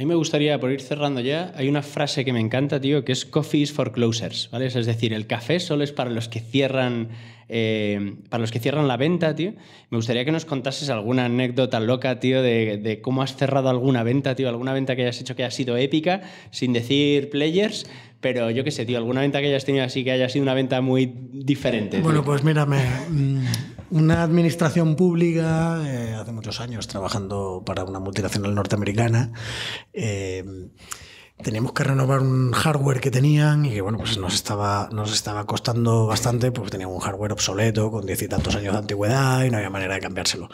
A mí me gustaría, por ir cerrando ya, hay una frase que me encanta, tío, que es coffee is for closers, ¿vale? Es decir, el café solo es para los que cierran, eh, para los que cierran la venta, tío. Me gustaría que nos contases alguna anécdota loca, tío, de, de cómo has cerrado alguna venta, tío, alguna venta que hayas hecho que haya sido épica, sin decir players, pero yo qué sé, tío, alguna venta que hayas tenido así que haya sido una venta muy diferente. tío. Bueno, pues mírame, mm, una administración pública, eh, hace muchos años trabajando para una multinacional norteamericana, eh, teníamos que renovar un hardware que tenían y que bueno, pues nos estaba, nos estaba costando bastante porque tenían un hardware obsoleto con diez y tantos años de antigüedad y no había manera de cambiárselo.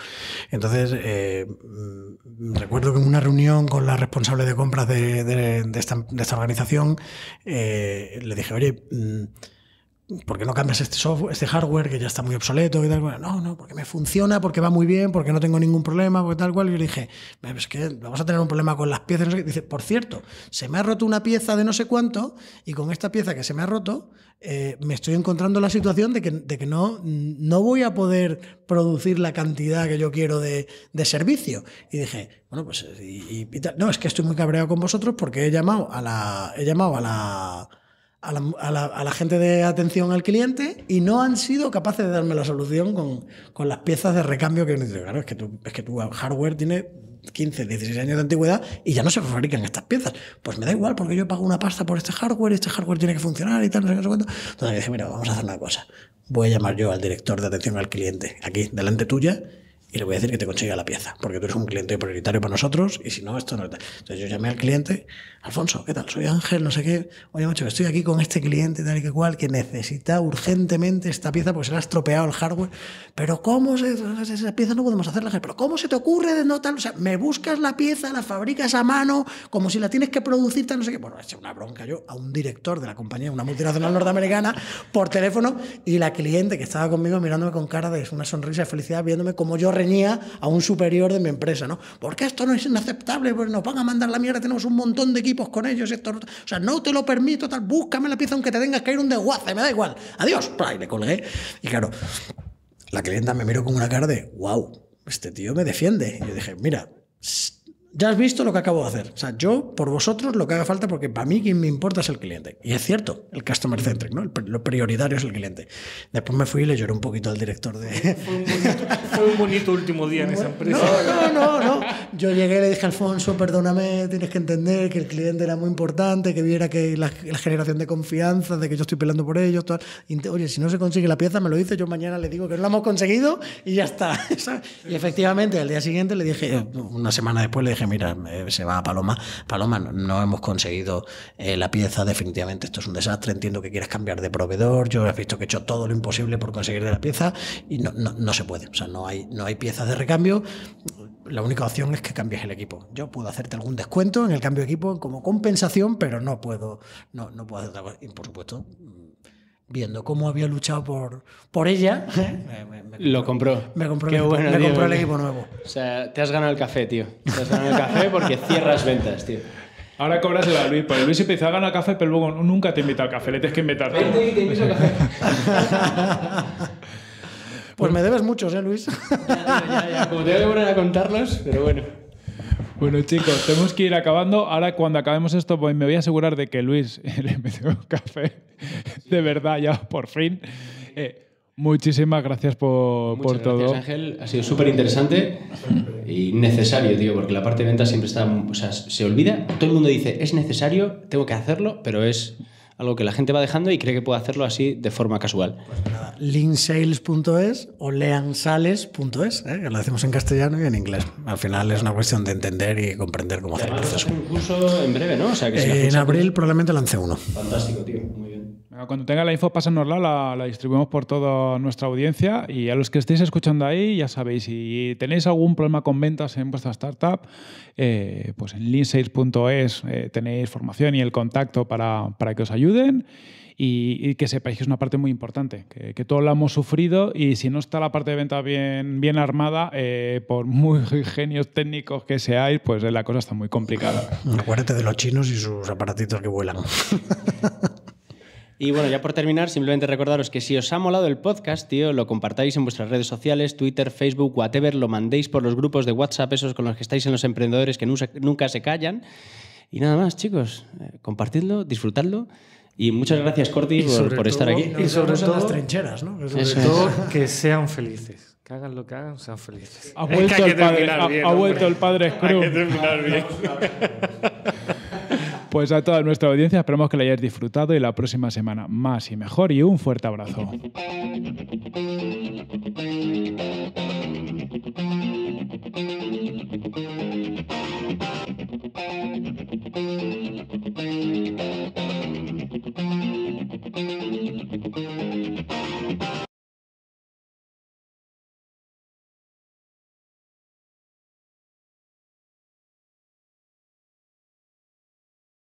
Entonces, eh, recuerdo que en una reunión con la responsable de compras de, esta, organización, le dije, oye, mm, ¿por qué no cambias este software, este hardware que ya está muy obsoleto? Y tal? Bueno, no, no, porque me funciona, porque va muy bien, porque no tengo ningún problema, porque tal cual. Y yo le dije, "Ve, es que vamos a tener un problema con las piezas. no sé qué". Dice, por cierto, se me ha roto una pieza de no sé cuánto y con esta pieza que se me ha roto, eh, me estoy encontrando la situación de que, de que no, no voy a poder producir la cantidad que yo quiero de, de servicio. Y dije, bueno, pues, tal. no, es que estoy muy cabreado con vosotros porque he llamado a la, he llamado a la, a la, a la- a la gente de atención al cliente y no han sido capaces de darme la solución con, con las piezas de recambio que necesito. Claro, es que, tu, es que tu hardware tiene 15, 16 años de antigüedad y ya no se fabrican estas piezas. Pues me da igual porque yo pago una pasta por este hardware este hardware tiene que funcionar y tal, no sé qué, no sé cuánto. Entonces dije, mira, vamos a hacer una cosa. Voy a llamar yo al director de atención al cliente aquí, delante tuya, y le voy a decir que te consiga la pieza, porque tú eres un cliente prioritario para nosotros y si no, esto no está. Entonces yo llamé al cliente, Alfonso, ¿qué tal? Soy Ángel, no sé qué. Oye, macho, estoy aquí con este cliente, tal y que cual, que necesita urgentemente esta pieza porque se le ha estropeado el hardware. Pero ¿cómo se, esa pieza no podemos hacerla? Pero ¿cómo se te ocurre de no tal? O sea, me buscas la pieza, la fabricas a mano, como si la tienes que producir, tal, no sé qué. Bueno, hecho una bronca yo a un director de la compañía, una multinacional norteamericana, por teléfono y la cliente que estaba conmigo mirándome con cara de una sonrisa de felicidad, viéndome como yo reñía a un superior de mi empresa, ¿no? Porque esto no es inaceptable, pues nos van a mandar la mierda, tenemos un montón de equipos con ellos, esto, o sea, no te lo permito, tal, búscame la pieza aunque te tengas que ir un desguace, me da igual, adiós, y le colgué. Y claro, la clienta me miró con una cara de, wow, este tío me defiende. Y yo dije, mira, ya has visto lo que acabo de hacer. O sea, yo por vosotros lo que haga falta, porque para mí quien me importa es el cliente. Y es cierto, el customer centric, ¿no? El lo prioritario es el cliente. Después me fui y le lloré un poquito al director de, [laughs] Fue un bonito, fue un bonito último día en esa empresa. no, no, no, no. Yo llegué y le dije, Alfonso, perdóname, tienes que entender que el cliente era muy importante, que viera que la, la generación de confianza, de que yo estoy peleando por ellos. tal. Oye, si no se consigue la pieza, me lo dice, yo mañana le digo que no la hemos conseguido y ya está. ¿sabes? [laughs] Y efectivamente, al día siguiente le dije, una semana después le dije, mira, eh, se va a Paloma. Paloma, no, hemos conseguido eh, la pieza, definitivamente esto es un desastre, entiendo que quieres cambiar de proveedor, yo he visto que he hecho todo lo imposible por conseguir de la pieza y no, no, no se puede. O sea, no hay, no hay piezas de recambio la única opción es que cambies el equipo. Yo puedo hacerte algún descuento en el cambio de equipo como compensación, pero no puedo, no, no puedo hacer otra cosa. Y por supuesto, viendo cómo había luchado por, por ella, [laughs] me, me- me Lo compró. me compró, Qué el, equipo, bueno, me tío, compró el equipo nuevo. O sea, te has ganado el café, tío. Te has ganado el café porque cierras ventas, tío. Ahora cobras a Luis, porque Luis dice, hagan el café, pero luego nunca te invita al café, le tienes que invitar tú. [laughs] Pues me debes muchos, ¿eh, Luis? Ya, ya, ya, como tengo que poner a contarlos, pero bueno. Bueno, chicos, tenemos que ir acabando. Ahora, cuando acabemos esto, pues me voy a asegurar de que Luis [laughs] le metió un café de verdad, ya por fin. Eh, muchísimas gracias por, por Muchas todo. gracias, Ángel. Ha sido súper interesante y necesario, tío, porque la parte de venta siempre está. O sea, se olvida. Todo el mundo dice, es necesario, tengo que hacerlo, pero es algo que la gente va dejando y cree que puede hacerlo así de forma casual. Linksales.es o leansales.es, ¿eh? que lo decimos en castellano y en inglés. Al final es una cuestión de entender y comprender cómo hacer el proceso. un curso en breve, ¿no? O sea, que si la Eh, en abril probablemente lance uno. Fantástico, tío. Muy Cuando tenga la info, pásanosla, la, la distribuimos por toda nuestra audiencia. Y a los que estéis escuchando ahí, ya sabéis, si tenéis algún problema con ventas en vuestra startup, eh, pues en leansales.es eh, tenéis formación y el contacto para, para que os ayuden. Y, y que sepáis que es una parte muy importante, que, que todos la hemos sufrido y si no está la parte de venta bien, bien armada, eh, por muy [laughs] genios técnicos que seáis, pues la cosa está muy complicada. Acuérdate de los chinos y sus aparatitos que vuelan. [laughs] Y bueno, ya por terminar, simplemente recordaros que si os ha molado el podcast, tío, lo compartáis en vuestras redes sociales, Twitter, Facebook, whatever, lo mandéis por los grupos de WhatsApp, esos con los que estáis en los emprendedores que nu- nunca se callan. Y nada más, chicos, eh, compartidlo, disfrutadlo. Y muchas gracias, Corti, por, sobre por estar todo- aquí. Y sobre en las todo- trincheras, ¿no? Lo Eso es. Todo que [laughs] sean felices. Que hagan lo que hagan, sean felices. Ha vuelto, el padre, ha- bien, ha hombre. vuelto el padre Scrum. [laughs] Hay que terminar bien. Pues a toda nuestra audiencia esperamos que la hayáis disfrutado y la próxima semana más y mejor y un fuerte abrazo.